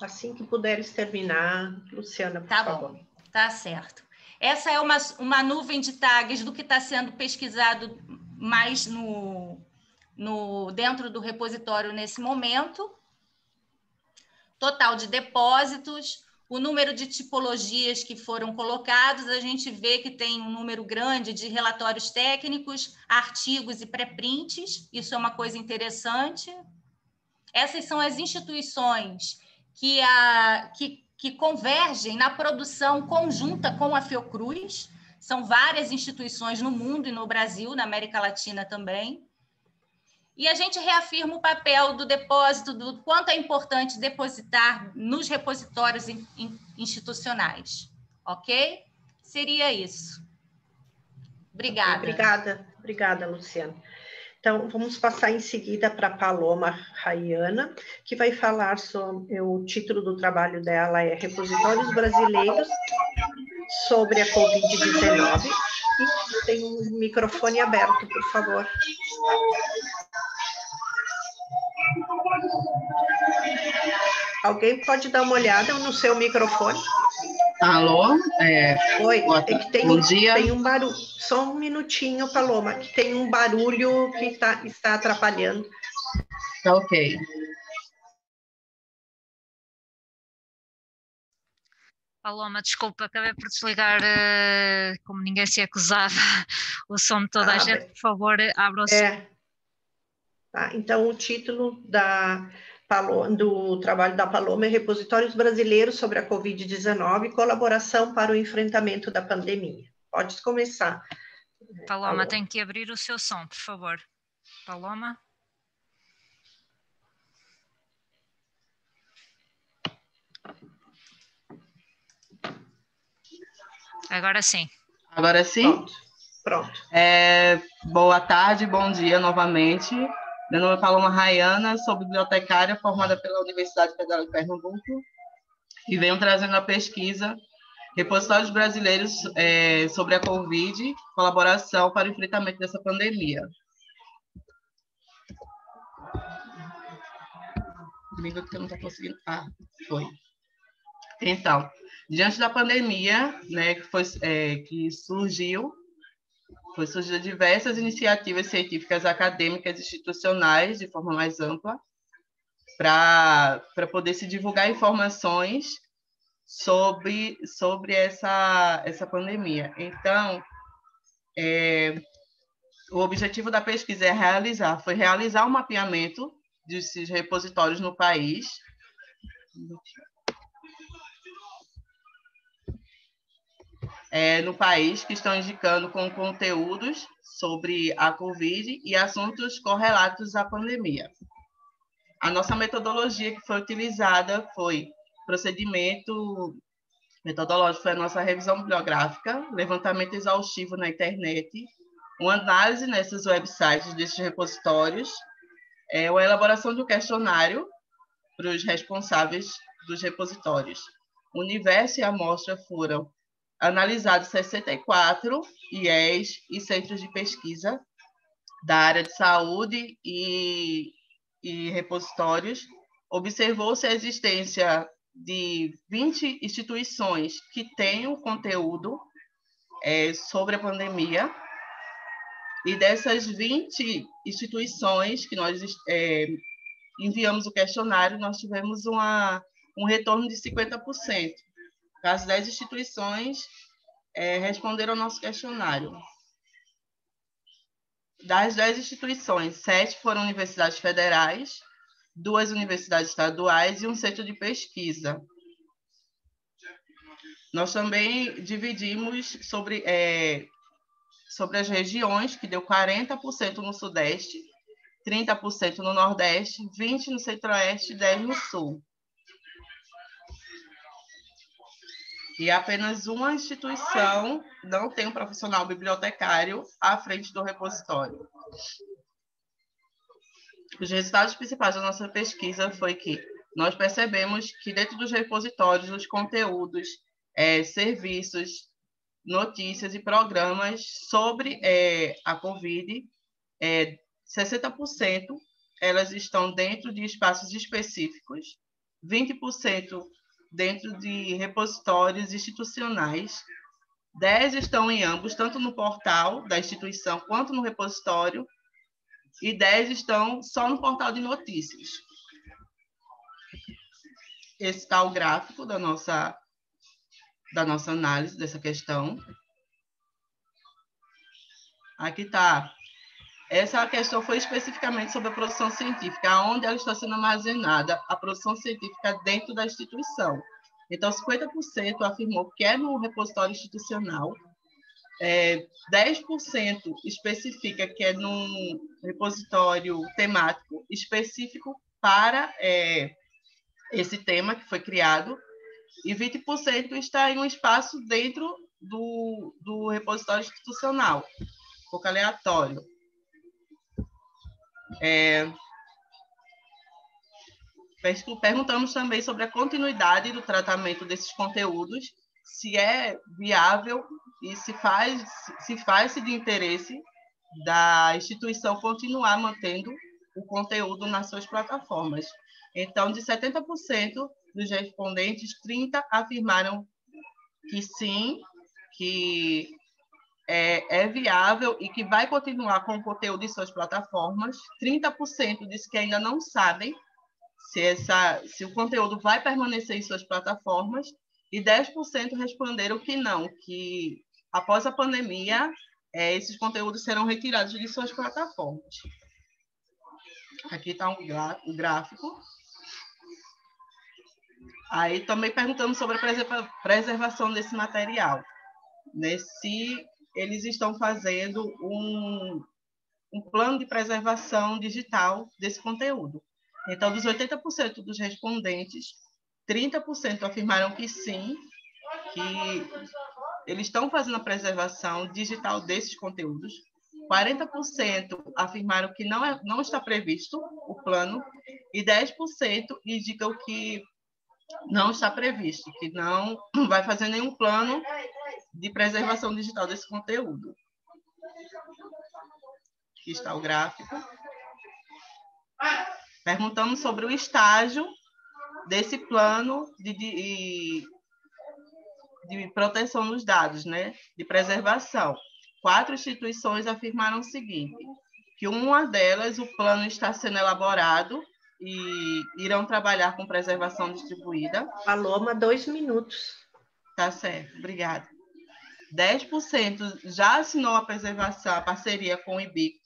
Assim que puderes terminar, Luciana, por tá favor. Bom, tá certo. Essa é uma, uma nuvem de tags do que está sendo pesquisado mais no, no dentro do repositório nesse momento. Total de depósitos, o número de tipologias que foram colocados, a gente vê que tem um número grande de relatórios técnicos, artigos e pré-prints, isso é uma coisa interessante. Essas são as instituições que, a, que, que convergem na produção conjunta com a Fiocruz, são várias instituições no mundo e no Brasil, na América Latina também. E a gente reafirma o papel do depósito, do quanto é importante depositar nos repositórios institucionais. Ok? Seria isso. Obrigada. Obrigada, obrigada, Luciana. Então, vamos passar em seguida para Paloma Rayana, que vai falar sobre o título do trabalho dela é Repositórios Brasileiros sobre a Covid-19. E tem um microfone aberto, por favor. Alguém pode dar uma olhada no seu microfone? Alô? É, Oi, boa, é que tem, bom dia. tem um barulho. Só um minutinho, Paloma, que tem um barulho que tá, está atrapalhando. Tá ok. Paloma, desculpa, acabei por desligar, uh, como ninguém se acusava, o som de toda ah, a gente. Por favor, abra o som. É. Tá, então, o título da, do trabalho da Paloma é Repositórios Brasileiros sobre a Covid-19, colaboração para o enfrentamento da pandemia. Pode começar. Paloma, Paloma, tem que abrir o seu som, por favor. Paloma. Agora sim. Agora sim? Pronto. Pronto. É, boa tarde, bom dia novamente. Meu nome é Paloma Rayana, sou bibliotecária formada pela Universidade Federal de Pernambuco e venho trazendo a pesquisa Repositórios Brasileiros é, sobre a Covid, colaboração para o enfrentamento dessa pandemia. Comigo que eu não estou conseguindo. Ah, foi. Então, diante da pandemia, né, que, foi, é, que surgiu foi surgido diversas iniciativas científicas acadêmicas institucionais de forma mais ampla para poder se divulgar informações sobre, sobre essa, essa pandemia. Então, é, o objetivo da pesquisa é realizar, foi realizar um mapeamento desses repositórios no país, é, no país que estão indicando com conteúdos sobre a Covid e assuntos correlatos à pandemia. A nossa metodologia que foi utilizada foi procedimento metodológico, foi a nossa revisão bibliográfica, levantamento exaustivo na internet, uma análise nesses websites desses repositórios, é, a elaboração de um questionário para os responsáveis dos repositórios. O universo e a amostra foram analisados 64 IES e centros de pesquisa da área de saúde e, e repositórios. Observou-se a existência de 20 instituições que tenham conteúdo é, sobre a pandemia. E dessas 20 instituições que nós é, enviamos o questionário, nós tivemos uma, um retorno de 50%. As 10 instituições é, responderam ao nosso questionário. Das 10 instituições, sete foram universidades federais, duas universidades estaduais e um centro de pesquisa. Nós também dividimos sobre, é, sobre as regiões, que deu 40% no Sudeste, 30% no Nordeste, 20% no Centro-Oeste e 10% no Sul. E apenas uma instituição não tem um profissional bibliotecário à frente do repositório. Os resultados principais da nossa pesquisa foi que nós percebemos que dentro dos repositórios, os conteúdos, é, serviços, notícias e programas sobre é, a COVID, é, 60% elas estão dentro de espaços específicos, 20% dentro de repositórios institucionais. Dez estão em ambos, tanto no portal da instituição quanto no repositório, e dez estão só no portal de notícias. esse tal gráfico da nossa, da nossa análise dessa questão. Aqui está. Essa questão foi especificamente sobre a produção científica, onde ela está sendo armazenada, a produção científica dentro da instituição. Então, 50% afirmou que é no repositório institucional, é, 10% especifica que é num repositório temático específico para é, esse tema que foi criado, e 20% está em um espaço dentro do, do repositório institucional, pouco aleatório. É, perguntamos também sobre a continuidade do tratamento desses conteúdos, se é viável e se faz se faz de interesse da instituição continuar mantendo o conteúdo nas suas plataformas. Então, de 70% dos respondentes, 30 afirmaram que sim, que é, é, viável e que vai continuar com o conteúdo em suas plataformas. 30% disse que ainda não sabem se, essa, se o conteúdo vai permanecer em suas plataformas e 10% responderam que não, que após a pandemia, é, esses conteúdos serão retirados de suas plataformas. Aqui está um gráfico. Aí também perguntamos sobre a preservação desse material. Né? Eles estão fazendo um, um plano de preservação digital desse conteúdo. Então, dos 80% dos respondentes, 30% afirmaram que sim, que eles estão fazendo a preservação digital desses conteúdos. 40% afirmaram que não, é, não está previsto o plano e 10% indicam que não está previsto, que não vai fazer nenhum plano de preservação digital desse conteúdo. Aqui está o gráfico. Perguntamos sobre o estágio desse plano de, de, de proteção dos dados, né? de preservação. Quatro instituições afirmaram o seguinte, que uma delas, o plano está sendo elaborado e irão trabalhar com preservação distribuída. Paloma, dois minutos. Tá certo, obrigada. 10% já assinou a preservação, a parceria com o IBIC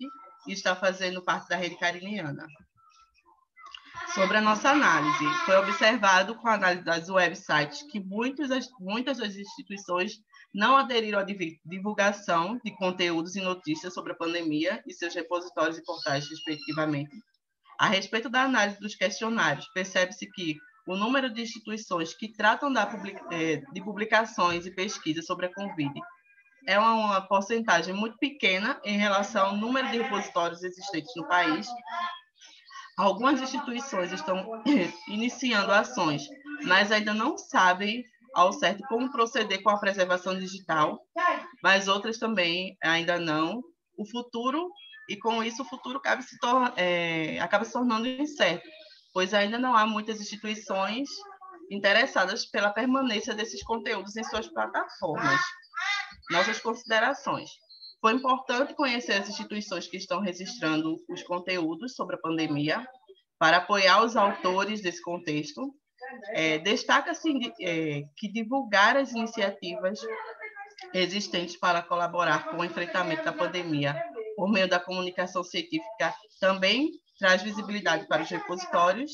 e está fazendo parte da rede cariniana sobre a nossa análise. Foi observado com a análise das websites que muitos, muitas das instituições não aderiram à divulgação de conteúdos e notícias sobre a pandemia e seus repositórios e portais, respectivamente. A respeito da análise dos questionários, percebe-se que o número de instituições que tratam da é, de publicações e pesquisas sobre a Covid é uma, uma porcentagem muito pequena em relação ao número de repositórios existentes no país Algumas instituições estão iniciando ações, mas ainda não sabem ao certo como proceder com a preservação digital, mas outras também ainda não. O futuro, e com isso o futuro acaba se, é, acaba se tornando incerto, pois ainda não há muitas instituições interessadas pela permanência desses conteúdos em suas plataformas. Nossas considerações. Foi importante conhecer as instituições que estão registrando os conteúdos sobre a pandemia para apoiar os autores desse contexto. É, Destaca-se é, que divulgar as iniciativas existentes para colaborar com o enfrentamento da pandemia por meio da comunicação científica também traz visibilidade para os repositórios.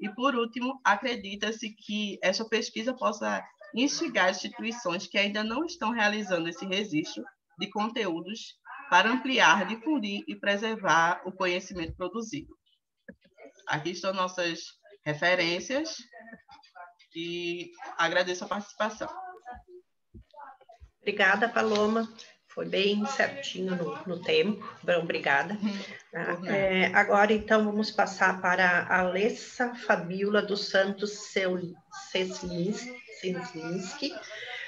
E, por último, acredita-se que essa pesquisa possa instigar instituições que ainda não estão realizando esse registro de conteúdos para ampliar, difundir e preservar o conhecimento produzido. Aqui estão nossas referências e agradeço a participação. Obrigada, Paloma. Foi bem certinho no, no tempo. Bom, obrigada. Uhum. É, agora, então, vamos passar para a Alessa Fabiola dos Santos Seslinski,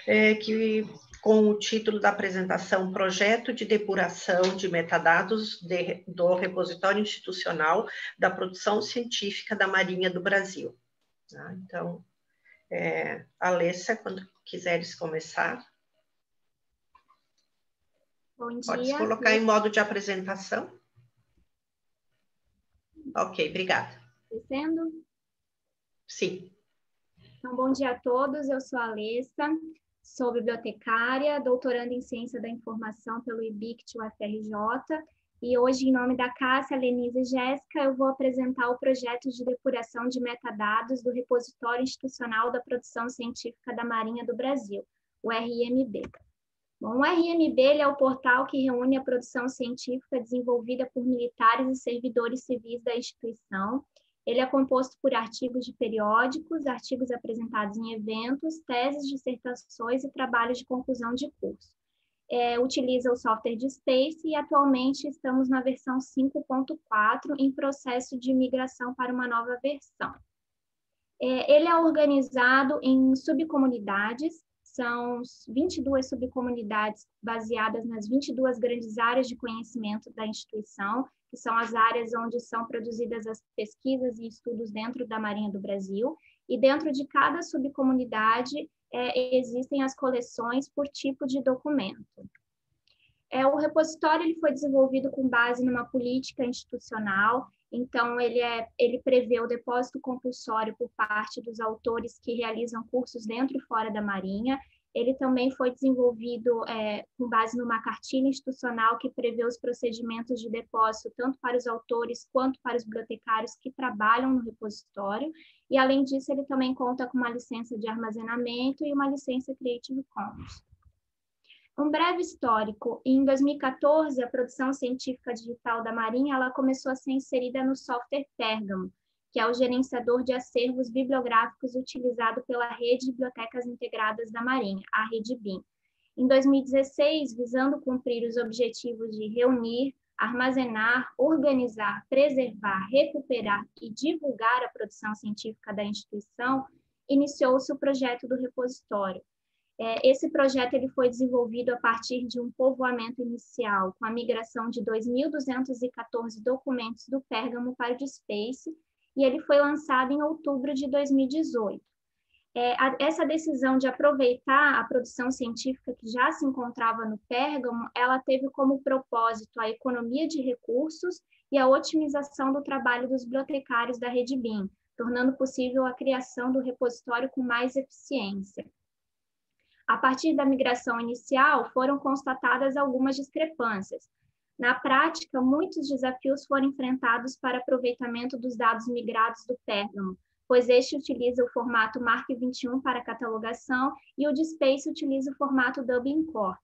é, que com o título da apresentação Projeto de Depuração de Metadados de, do Repositório Institucional da Produção Científica da Marinha do Brasil. Tá? Então, é, Alessa, quando quiseres começar. Bom dia. Pode colocar em modo de apresentação? Ok, obrigada. Descendo? Sim. Então, bom dia a todos, eu sou a Alessa, sou bibliotecária, doutoranda em Ciência da Informação pelo IBICT UFRJ, e hoje, em nome da Cássia, Lenise e Jéssica, eu vou apresentar o projeto de depuração de metadados do Repositório Institucional da Produção Científica da Marinha do Brasil, o RMB. Bom, o RMB é o portal que reúne a produção científica desenvolvida por militares e servidores civis da instituição. Ele é composto por artigos de periódicos, artigos apresentados em eventos, teses, dissertações e trabalhos de conclusão de curso. É, utiliza o software de Space e atualmente estamos na versão 5.4 em processo de migração para uma nova versão. É, ele é organizado em subcomunidades são 22 subcomunidades baseadas nas 22 grandes áreas de conhecimento da instituição, que são as áreas onde são produzidas as pesquisas e estudos dentro da Marinha do Brasil. E dentro de cada subcomunidade é, existem as coleções por tipo de documento. É, o repositório ele foi desenvolvido com base numa política institucional então, ele, é, ele prevê o depósito compulsório por parte dos autores que realizam cursos dentro e fora da Marinha. Ele também foi desenvolvido é, com base numa cartilha institucional que prevê os procedimentos de depósito tanto para os autores quanto para os bibliotecários que trabalham no repositório. E, além disso, ele também conta com uma licença de armazenamento e uma licença Creative Commons. Um breve histórico. Em 2014, a produção científica digital da Marinha ela começou a ser inserida no software Pergamo, que é o gerenciador de acervos bibliográficos utilizado pela Rede de Bibliotecas Integradas da Marinha, a Rede BIM. Em 2016, visando cumprir os objetivos de reunir, armazenar, organizar, preservar, recuperar e divulgar a produção científica da instituição, iniciou-se o projeto do repositório, é, esse projeto ele foi desenvolvido a partir de um povoamento inicial, com a migração de 2.214 documentos do Pérgamo para o Space, e ele foi lançado em outubro de 2018. É, a, essa decisão de aproveitar a produção científica que já se encontrava no Pérgamo, ela teve como propósito a economia de recursos e a otimização do trabalho dos bibliotecários da Rede BIM, tornando possível a criação do repositório com mais eficiência. A partir da migração inicial, foram constatadas algumas discrepâncias. Na prática, muitos desafios foram enfrentados para aproveitamento dos dados migrados do Pergamo, pois este utiliza o formato MARC21 para catalogação e o DSpace utiliza o formato Dublin Core.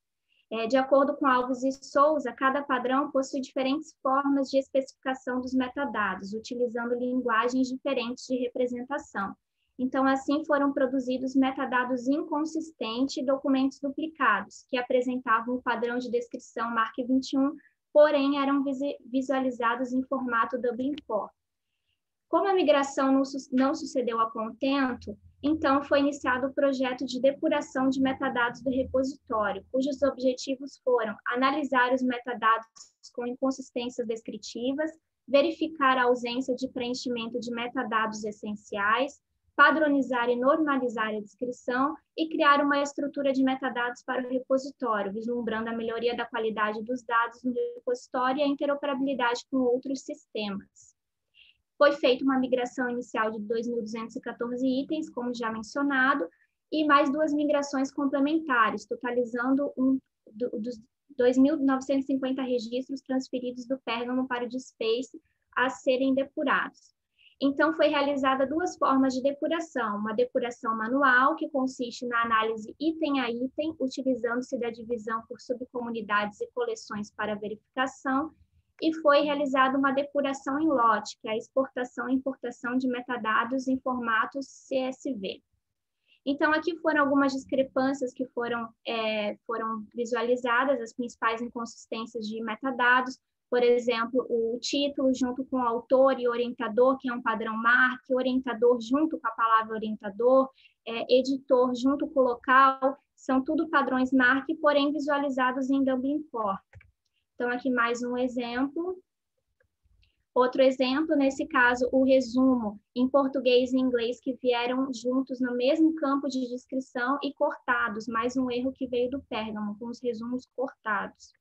É, de acordo com Alves e Souza, cada padrão possui diferentes formas de especificação dos metadados, utilizando linguagens diferentes de representação. Então, assim foram produzidos metadados inconsistentes e documentos duplicados, que apresentavam o padrão de descrição MARC 21, porém eram visualizados em formato Dublin Core. Como a migração não, sucedeu a contento, então foi iniciado o projeto de depuração de metadados do repositório, cujos objetivos foram analisar os metadados com inconsistências descritivas, verificar a ausência de preenchimento de metadados essenciais, padronizar e normalizar a descrição e criar uma estrutura de metadados para o repositório, vislumbrando a melhoria da qualidade dos dados no repositório e a interoperabilidade com outros sistemas. Foi feita uma migração inicial de 2.214 itens, como já mencionado, e mais duas migrações complementares, totalizando um, do, dos 2.950 registros transferidos do Pergamo para o DSpace a serem depurados. Então, foi realizada duas formas de depuração: uma depuração manual, que consiste na análise item a item, utilizando-se da divisão por subcomunidades e coleções para verificação, e foi realizada uma depuração em lote, que é a exportação e importação de metadados em formatos CSV. Então, aqui foram algumas discrepâncias que foram, é, foram visualizadas, as principais inconsistências de metadados, por exemplo, o título junto com o autor e orientador, que é um padrão MARC, orientador junto com a palavra orientador, é, editor junto com o local, são tudo padrões MARC, porém visualizados em Dublin Core. Então, aqui mais um exemplo. Outro exemplo, nesse caso, o resumo em português e inglês que vieram juntos no mesmo campo de descrição e cortados, mais um erro que veio do Pérgamo, com os resumos cortados.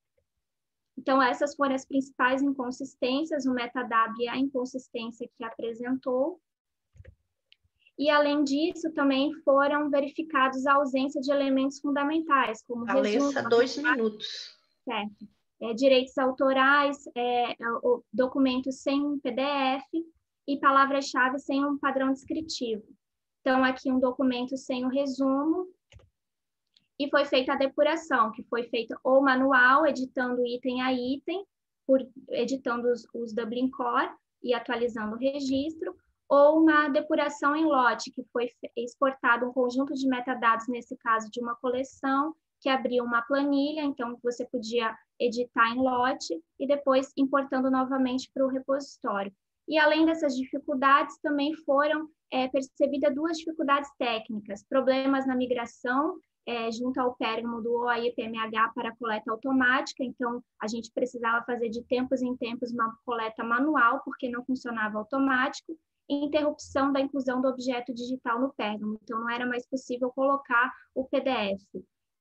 Então, essas foram as principais inconsistências, o metadado e a inconsistência que apresentou. E, além disso, também foram verificados a ausência de elementos fundamentais, como Alessa, resumo, dois minutos. Certo. É, direitos autorais, é, documentos sem PDF e palavras-chave sem um padrão descritivo. Então, aqui um documento sem o um resumo, e foi feita a depuração, que foi feita ou manual, editando item a item, por, editando os, os Dublin Core e atualizando o registro, ou uma depuração em lote, que foi exportado um conjunto de metadados, nesse caso de uma coleção, que abria uma planilha, então você podia editar em lote e depois importando novamente para o repositório. E além dessas dificuldades, também foram é, percebidas duas dificuldades técnicas: problemas na migração é, junto ao pérgamo do OAI-PMH para coleta automática, então a gente precisava fazer de tempos em tempos uma coleta manual, porque não funcionava automático, e interrupção da inclusão do objeto digital no pérgamo, então não era mais possível colocar o PDF.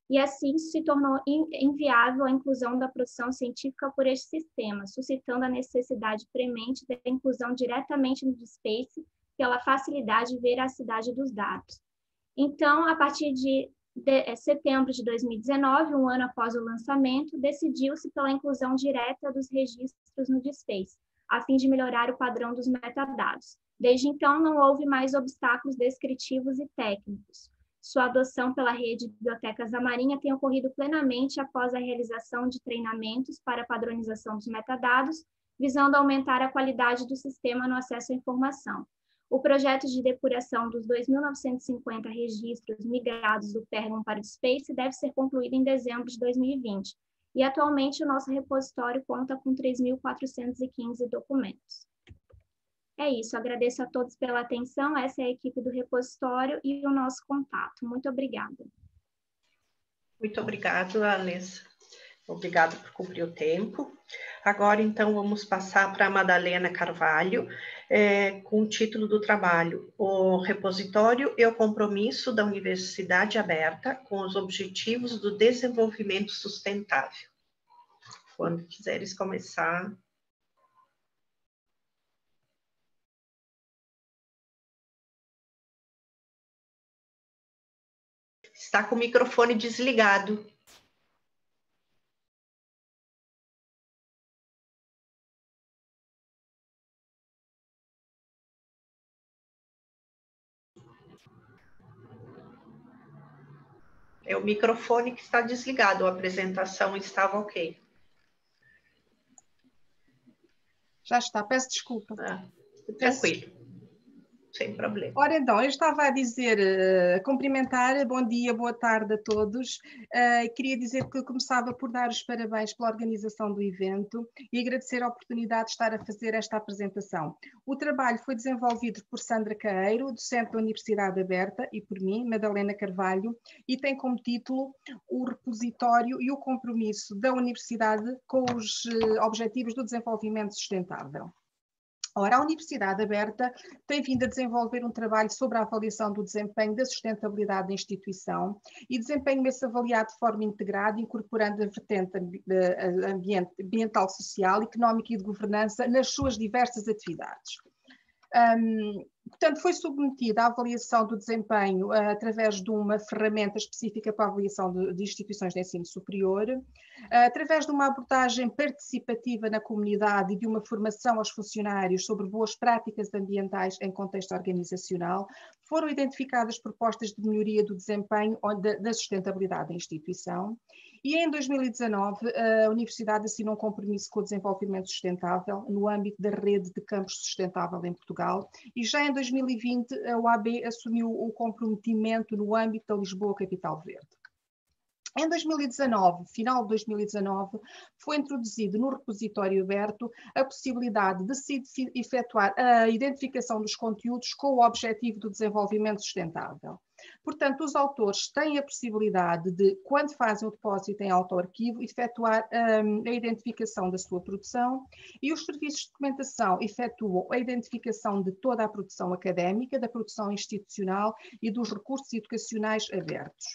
E assim se tornou inviável a inclusão da produção científica por este sistema, suscitando a necessidade premente da inclusão diretamente no Space pela facilidade e veracidade dos dados. Então, a partir de de é, setembro de 2019, um ano após o lançamento, decidiu-se pela inclusão direta dos registros no DSpace, a fim de melhorar o padrão dos metadados. Desde então, não houve mais obstáculos descritivos e técnicos. Sua adoção pela rede de bibliotecas da Marinha tem ocorrido plenamente após a realização de treinamentos para padronização dos metadados, visando aumentar a qualidade do sistema no acesso à informação, o projeto de depuração dos 2.950 registros migrados do Pergamon para o Space deve ser concluído em dezembro de 2020. E atualmente o nosso repositório conta com 3.415 documentos. É isso, agradeço a todos pela atenção. Essa é a equipe do repositório e o nosso contato. Muito obrigada. Muito obrigada, Alessa. Obrigada por cumprir o tempo. Agora, então, vamos passar para a Madalena Carvalho, é, com o título do trabalho, O Repositório e o Compromisso da Universidade Aberta com os Objetivos do Desenvolvimento Sustentável. Quando quiseres começar. Está com o microfone desligado. É o microfone que está desligado, a apresentação estava ok. Já está, peço desculpa. Ah, tranquilo sem problema. Ora então, eu estava a dizer, uh, cumprimentar, bom dia, boa tarde a todos. Uh, queria dizer que começava por dar os parabéns pela organização do evento e agradecer a oportunidade de estar a fazer esta apresentação. O trabalho foi desenvolvido por Sandra Caeiro, docente da Universidade Aberta, e por mim, Madalena Carvalho, e tem como título o repositório e o compromisso da Universidade com os uh, Objetivos do Desenvolvimento Sustentável. Ora, a Universidade Aberta tem vindo a desenvolver um trabalho sobre a avaliação do desempenho da sustentabilidade da instituição e desempenho esse avaliado de forma integrada, incorporando a vertente ambiental, social, económica e de governança nas suas diversas atividades. Um, portanto, foi submetida à avaliação do desempenho uh, através de uma ferramenta específica para a avaliação de, de instituições de ensino superior, uh, através de uma abordagem participativa na comunidade e de uma formação aos funcionários sobre boas práticas ambientais em contexto organizacional, foram identificadas propostas de melhoria do desempenho ou da, da sustentabilidade da instituição e em 2019, a Universidade assinou um compromisso com o desenvolvimento sustentável no âmbito da rede de campos sustentável em Portugal. E já em 2020, a UAB assumiu o comprometimento no âmbito da Lisboa Capital Verde. Em 2019, final de 2019, foi introduzido no repositório aberto a possibilidade de se efetuar a identificação dos conteúdos com o objetivo do desenvolvimento sustentável. Portanto, os autores têm a possibilidade de, quando fazem o depósito em autoarquivo, efetuar um, a identificação da sua produção e os serviços de documentação efetuam a identificação de toda a produção académica, da produção institucional e dos recursos educacionais abertos.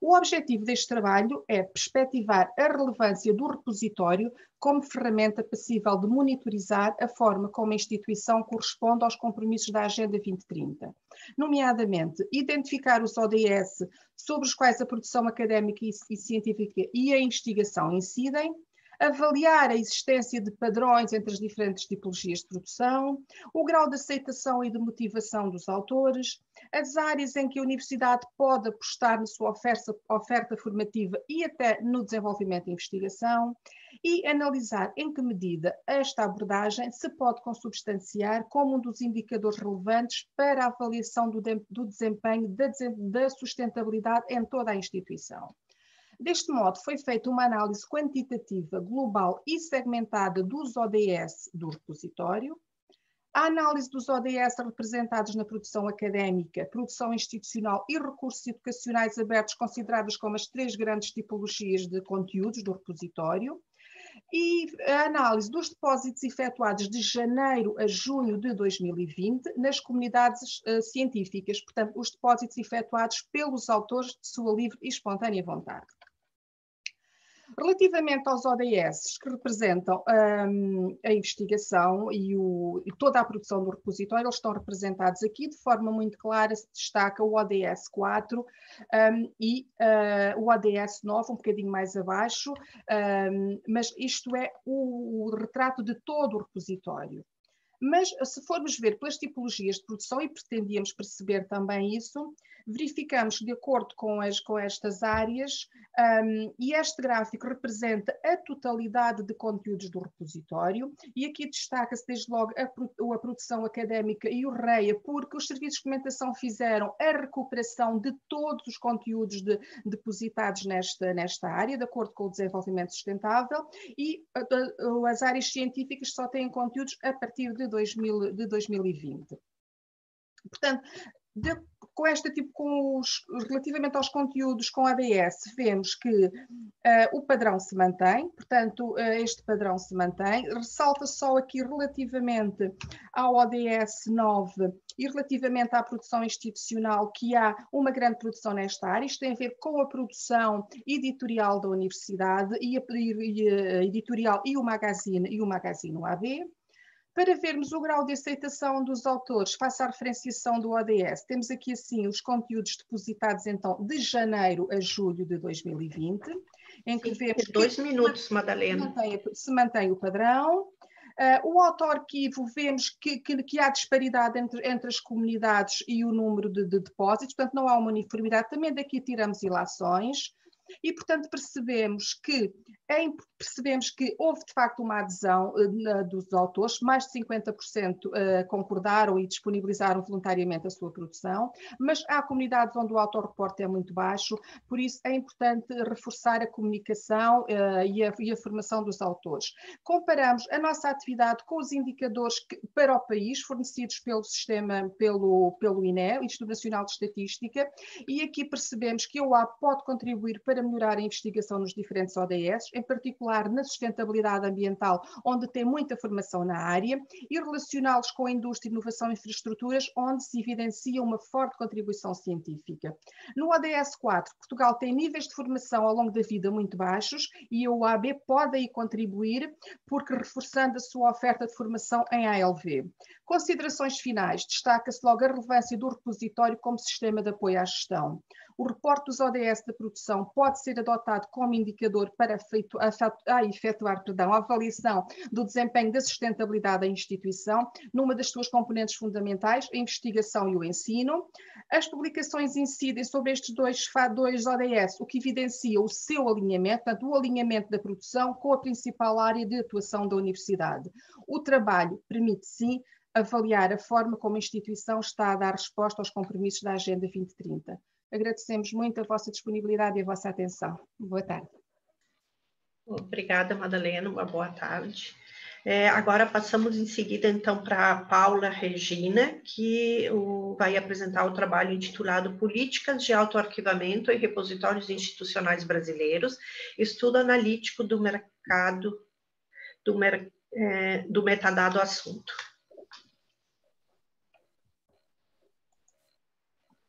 O objetivo deste trabalho é perspectivar a relevância do repositório como ferramenta passível de monitorizar a forma como a instituição corresponde aos compromissos da Agenda 2030, nomeadamente identificar os ODS sobre os quais a produção académica e científica e a investigação incidem, avaliar a existência de padrões entre as diferentes tipologias de produção, o grau de aceitação e de motivação dos autores, as áreas em que a universidade pode apostar na sua oferta, oferta formativa e até no desenvolvimento de investigação, e analisar em que medida esta abordagem se pode consubstanciar como um dos indicadores relevantes para a avaliação do, de, do desempenho da, da sustentabilidade em toda a instituição. Deste modo, foi feita uma análise quantitativa, global e segmentada dos ODS do repositório, a análise dos ODS representados na produção académica, produção institucional e recursos educacionais abertos, considerados como as três grandes tipologias de conteúdos do repositório, e a análise dos depósitos efetuados de janeiro a junho de 2020 nas comunidades uh, científicas, portanto, os depósitos efetuados pelos autores de sua livre e espontânea vontade. Relativamente aos ODS, que representam um, a investigação e, o, e, toda a produção do repositório, eles estão representados aqui de forma muito clara, se destaca o ODS 4 um, e uh, o ODS 9, um bocadinho mais abaixo, um, mas isto é o, o retrato de todo o repositório. Mas se formos ver pelas tipologias de produção, e pretendíamos perceber também isso, verificamos de acordo com, as, com estas áreas, um, e este gráfico representa a totalidade de conteúdos do repositório, e aqui destaca-se desde logo a, a, produção académica e o REIA, porque os serviços de documentação fizeram a recuperação de todos os conteúdos de, depositados nesta, nesta área, de acordo com o desenvolvimento sustentável, e as áreas científicas só têm conteúdos a partir de, 2000, de 2020. Portanto, de, com esta tipo, com os, relativamente aos conteúdos com ADS, vemos que uh, o padrão se mantém, portanto, uh, este padrão se mantém. Ressalta só aqui relativamente ao ODS 9 e relativamente à produção institucional, que há uma grande produção nesta área. Isto tem a ver com a produção editorial da universidade e a, e a editorial e o magazine e o magazine AB. Para vermos o grau de aceitação dos autores face à referenciação do ODS, temos aqui assim os conteúdos depositados então de janeiro a julho de 2020, em que Sim, vemos dois que minutos, Madalena. Se mantém, se mantém o padrão. Uh, o auto-arquivo vemos que, que, que, há disparidade entre, entre as comunidades e o número de, de depósitos, portanto não há uma uniformidade. Também daqui tiramos ilações e, portanto, percebemos que, em, percebemos que houve de facto uma adesão uh, dos autores, mais de 50% uh, concordaram e disponibilizaram voluntariamente a sua produção, mas há comunidades onde o autorreporte é muito baixo, por isso é importante reforçar a comunicação uh, e, a, e, a, formação dos autores. Comparamos a nossa atividade com os indicadores que, para o país fornecidos pelo sistema, pelo, pelo INE, Instituto Nacional de Estatística, e aqui percebemos que a UAP pode contribuir para para melhorar a investigação nos diferentes ODS, em particular na sustentabilidade ambiental, onde tem muita formação na área, e relacioná-los com a indústria, inovação e infraestruturas, onde se evidencia uma forte contribuição científica. No ODS 4, Portugal tem níveis de formação ao longo da vida muito baixos e a UAB pode aí contribuir, porque reforçando a sua oferta de formação em ALV. Considerações finais. Destaca-se logo a relevância do repositório como sistema de apoio à gestão. O reporte dos ODS da produção pode ser adotado como indicador para a efetuar perdão, a avaliação do desempenho da sustentabilidade da instituição, numa das suas componentes fundamentais, a investigação e o ensino. As publicações incidem sobre estes dois, dois ODS, o que evidencia o seu alinhamento, portanto, o alinhamento da produção com a principal área de atuação da universidade. O trabalho permite, sim, avaliar a forma como a instituição está a dar resposta aos compromissos da Agenda 2030. Agradecemos muito a vossa disponibilidade e a vossa atenção. Boa tarde. Obrigada, Madalena. Uma boa tarde. É, agora passamos em seguida, então, para a Paula Regina, que o, vai apresentar o trabalho intitulado Políticas de Autoarquivamento e Repositórios Institucionais Brasileiros, estudo analítico do mercado do, mer, é, do metadado assunto.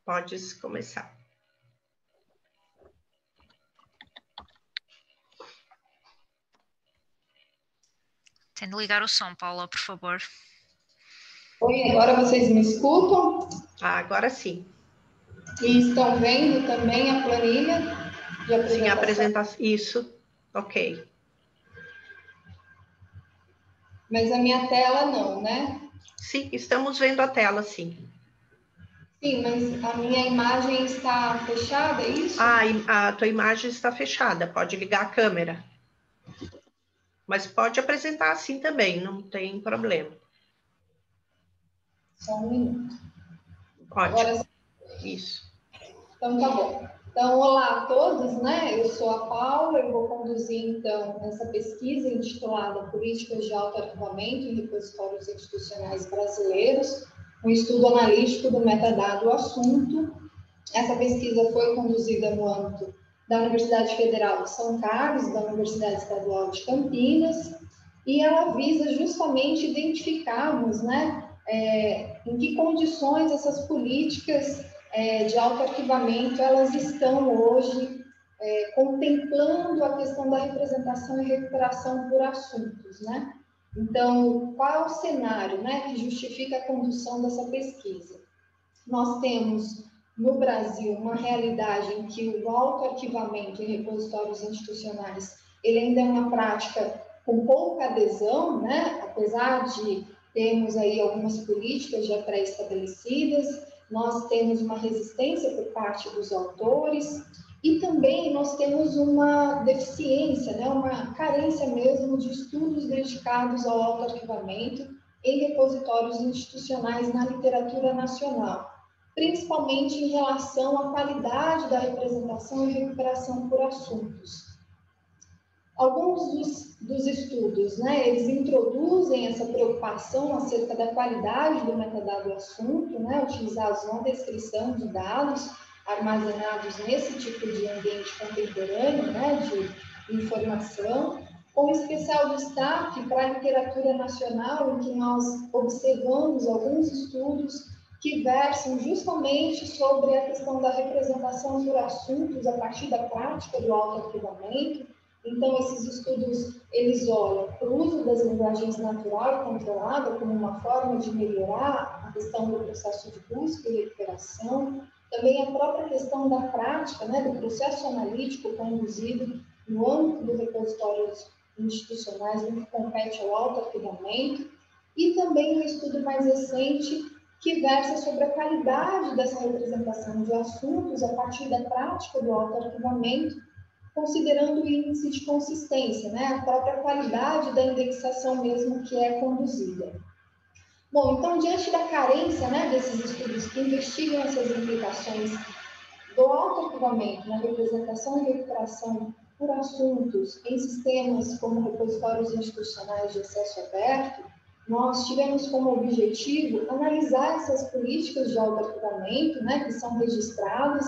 Podes começar. Tem de ligar o som, Paula, por favor. Oi, agora vocês me escutam? Ah, agora sim. E estão vendo também a planilha de apresentação? Sim, a apresentação. Isso, ok. Mas a minha tela não, né? Sim, estamos vendo a tela, sim. Sim, mas a minha imagem está fechada, é isso? Ah, a tua imagem está fechada, pode ligar a câmera. Mas pode apresentar assim também, não tem problema. Só um minuto. Pode. Agora... Isso. Então, tá bom. Então, olá a todos, né? Eu sou a Paula, eu vou conduzir, então, essa pesquisa intitulada Políticas de Autoarquivamento em Repositórios Institucionais Brasileiros, um estudo analítico do metadado assunto. Essa pesquisa foi conduzida no âmbito da Universidade Federal de São Carlos, da Universidade Estadual de Campinas, e ela visa justamente identificarmos né, é, em que condições essas políticas é, de autoarquivamento elas estão hoje é, contemplando a questão da representação e recuperação por assuntos, né? Então, qual o cenário né, que justifica a condução dessa pesquisa? Nós temos no Brasil uma realidade em que o autoarquivamento em repositórios institucionais ele ainda é uma prática com pouca adesão, né? apesar de termos aí algumas políticas já pré-estabelecidas, nós temos uma resistência por parte dos autores e também nós temos uma deficiência, né? uma carência mesmo de estudos dedicados ao autoarquivamento em repositórios institucionais na literatura nacional principalmente em relação à qualidade da representação e recuperação por assuntos. Alguns dos, dos estudos, né, eles introduzem essa preocupação acerca da qualidade do metadado assunto, né, utilizados na descrição de dados armazenados nesse tipo de ambiente contemporâneo, né, de informação, com especial destaque para a literatura nacional, em que nós observamos alguns estudos que versam justamente sobre a questão da representação por assuntos a partir da prática do autoarquivamento. Então, esses estudos, eles olham para o uso das linguagens natural e controlada como uma forma de melhorar a questão do processo de busca e recuperação, também a própria questão da prática, né, do processo analítico conduzido no âmbito dos repositórios institucionais, no que compete ao autoarquivamento, e também um estudo mais recente que versa sobre a qualidade dessa representação de assuntos a partir da prática do autoarquivamento, considerando o índice de consistência, né, a própria qualidade da indexação mesmo que é conduzida. Bom, então, diante da carência né, desses estudos que investigam essas implicações do autoarquivamento na representação e recuperação por assuntos em sistemas como repositórios institucionais de acesso aberto, nós tivemos como objetivo analisar essas políticas de autoarquivamento, né, que são registradas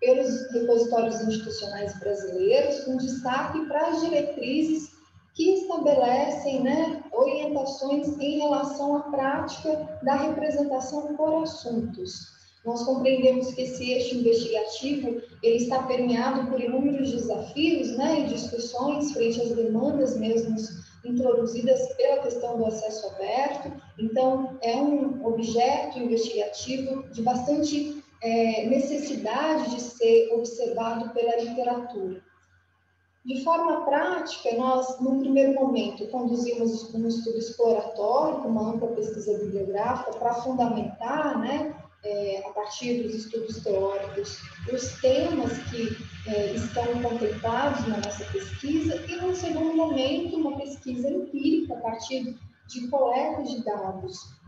pelos repositórios institucionais brasileiros, com destaque para as diretrizes que estabelecem né, orientações em relação à prática da representação por assuntos. Nós compreendemos que esse eixo investigativo ele está permeado por inúmeros desafios né, e discussões frente às demandas mesmos introduzidas pela questão do acesso aberto. Então, é um objeto investigativo de bastante é, necessidade de ser observado pela literatura. De forma prática, nós, no primeiro momento, conduzimos um estudo exploratório, uma ampla pesquisa bibliográfica, para fundamentar né, é, a partir dos estudos teóricos, os temas que é, estão contemplados na nossa pesquisa, e, no segundo momento, uma pesquisa empírica a partir de coletas de dados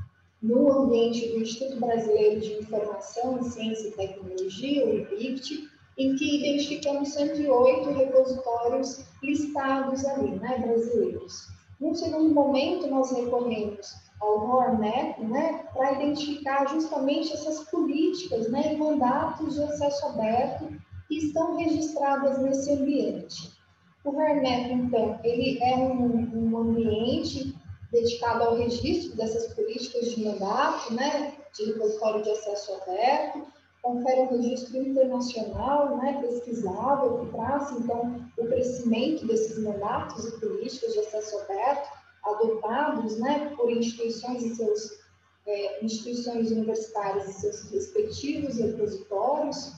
no ambiente do Instituto Brasileiro de Informação, Ciência e Tecnologia, o IPICT, em que identificamos 108 repositórios listados ali, né, brasileiros. No segundo momento, nós recorremos ao RORNEP, né, para identificar justamente essas políticas né, e mandatos de acesso aberto que estão registradas nesse ambiente. O RORNEP, então, ele é um, um ambiente dedicado ao registro dessas políticas de mandato, né, de repositório de acesso aberto, confere um registro internacional, né, pesquisável, que traz, então, o crescimento desses mandatos e políticas de acesso aberto, adotados né, por instituições e seus é, instituições universitárias e seus respectivos repositórios,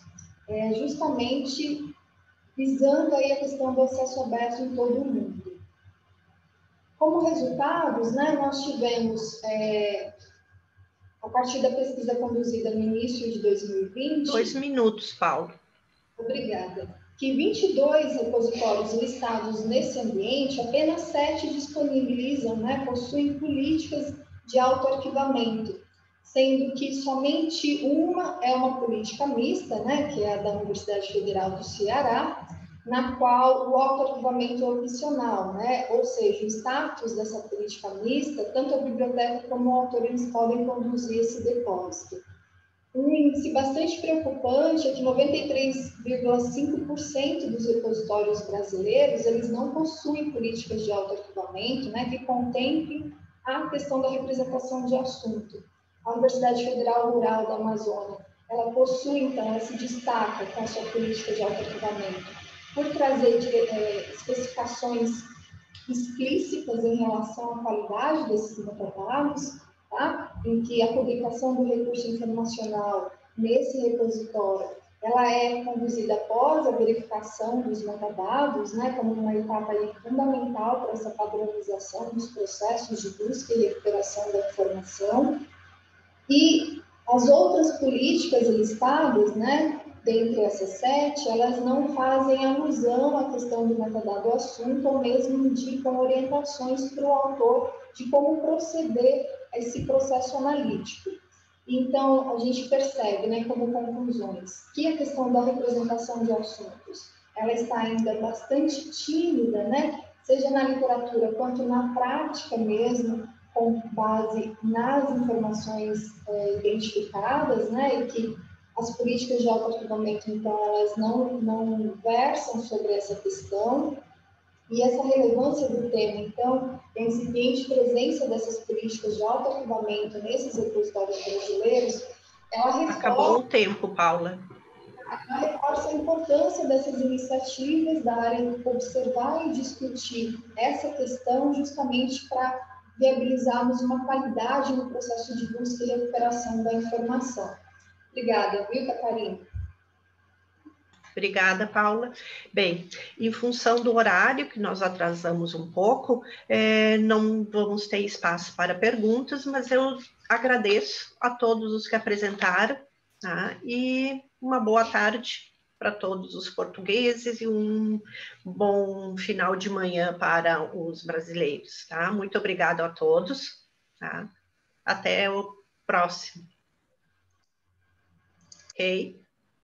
é, justamente visando aí a questão do acesso aberto em todo o mundo. Como resultados, né, nós tivemos, é, a partir da pesquisa conduzida no início de 2020... Dois minutos, Paulo. Obrigada. Que 22 repositórios listados nesse ambiente, apenas sete disponibilizam, né, possuem políticas de autoarquivamento, sendo que somente uma é uma política mista, né, que é a da Universidade Federal do Ceará, na qual o autoarquivamento é opcional, né, ou seja, o status dessa política mista, tanto a biblioteca como o autor podem conduzir esse depósito. Um índice bastante preocupante é que 93,5% dos repositórios brasileiros eles não possuem políticas de autoarquivamento, né, que contemplem a questão da representação de assunto. A Universidade Federal Rural da Amazônia, ela possui, então, ela se destaca com a sua política de autoarquivamento por trazer é, especificações explícitas em relação à qualidade desses metadados, tá? Em que a publicação do recurso informacional nesse repositório ela é conduzida após a verificação dos metadados, né, como uma etapa fundamental para essa padronização dos processos de busca e recuperação da informação. E as outras políticas listadas, né, dentre essas sete, elas não fazem alusão à questão do metadado assunto, ou mesmo indicam orientações para o autor de como proceder esse processo analítico. Então, a gente percebe, né, como conclusões, que a questão da representação de assuntos, ela está ainda bastante tímida, né, seja na literatura quanto na prática mesmo, com base nas informações é, identificadas, né, e que as políticas de autoarquivamento, então, elas não, não versam sobre essa questão, e essa relevância do tema, então, a incipiente presença dessas políticas de autoarquivamento nesses repositórios brasileiros, ela reforça... Acabou o tempo, Paula. Ela reforça a importância dessas iniciativas da área observar e discutir essa questão justamente para viabilizarmos uma qualidade no processo de busca e recuperação da informação. Obrigada, viu, Catarina? Obrigada, Paula. Bem, em função do horário, que nós atrasamos um pouco, é, não vamos ter espaço para perguntas, mas eu agradeço a todos os que apresentaram, tá? e uma boa tarde para todos os portugueses e um bom final de manhã para os brasileiros, tá? Muito obrigada a todos, tá? Até o próximo. Ok?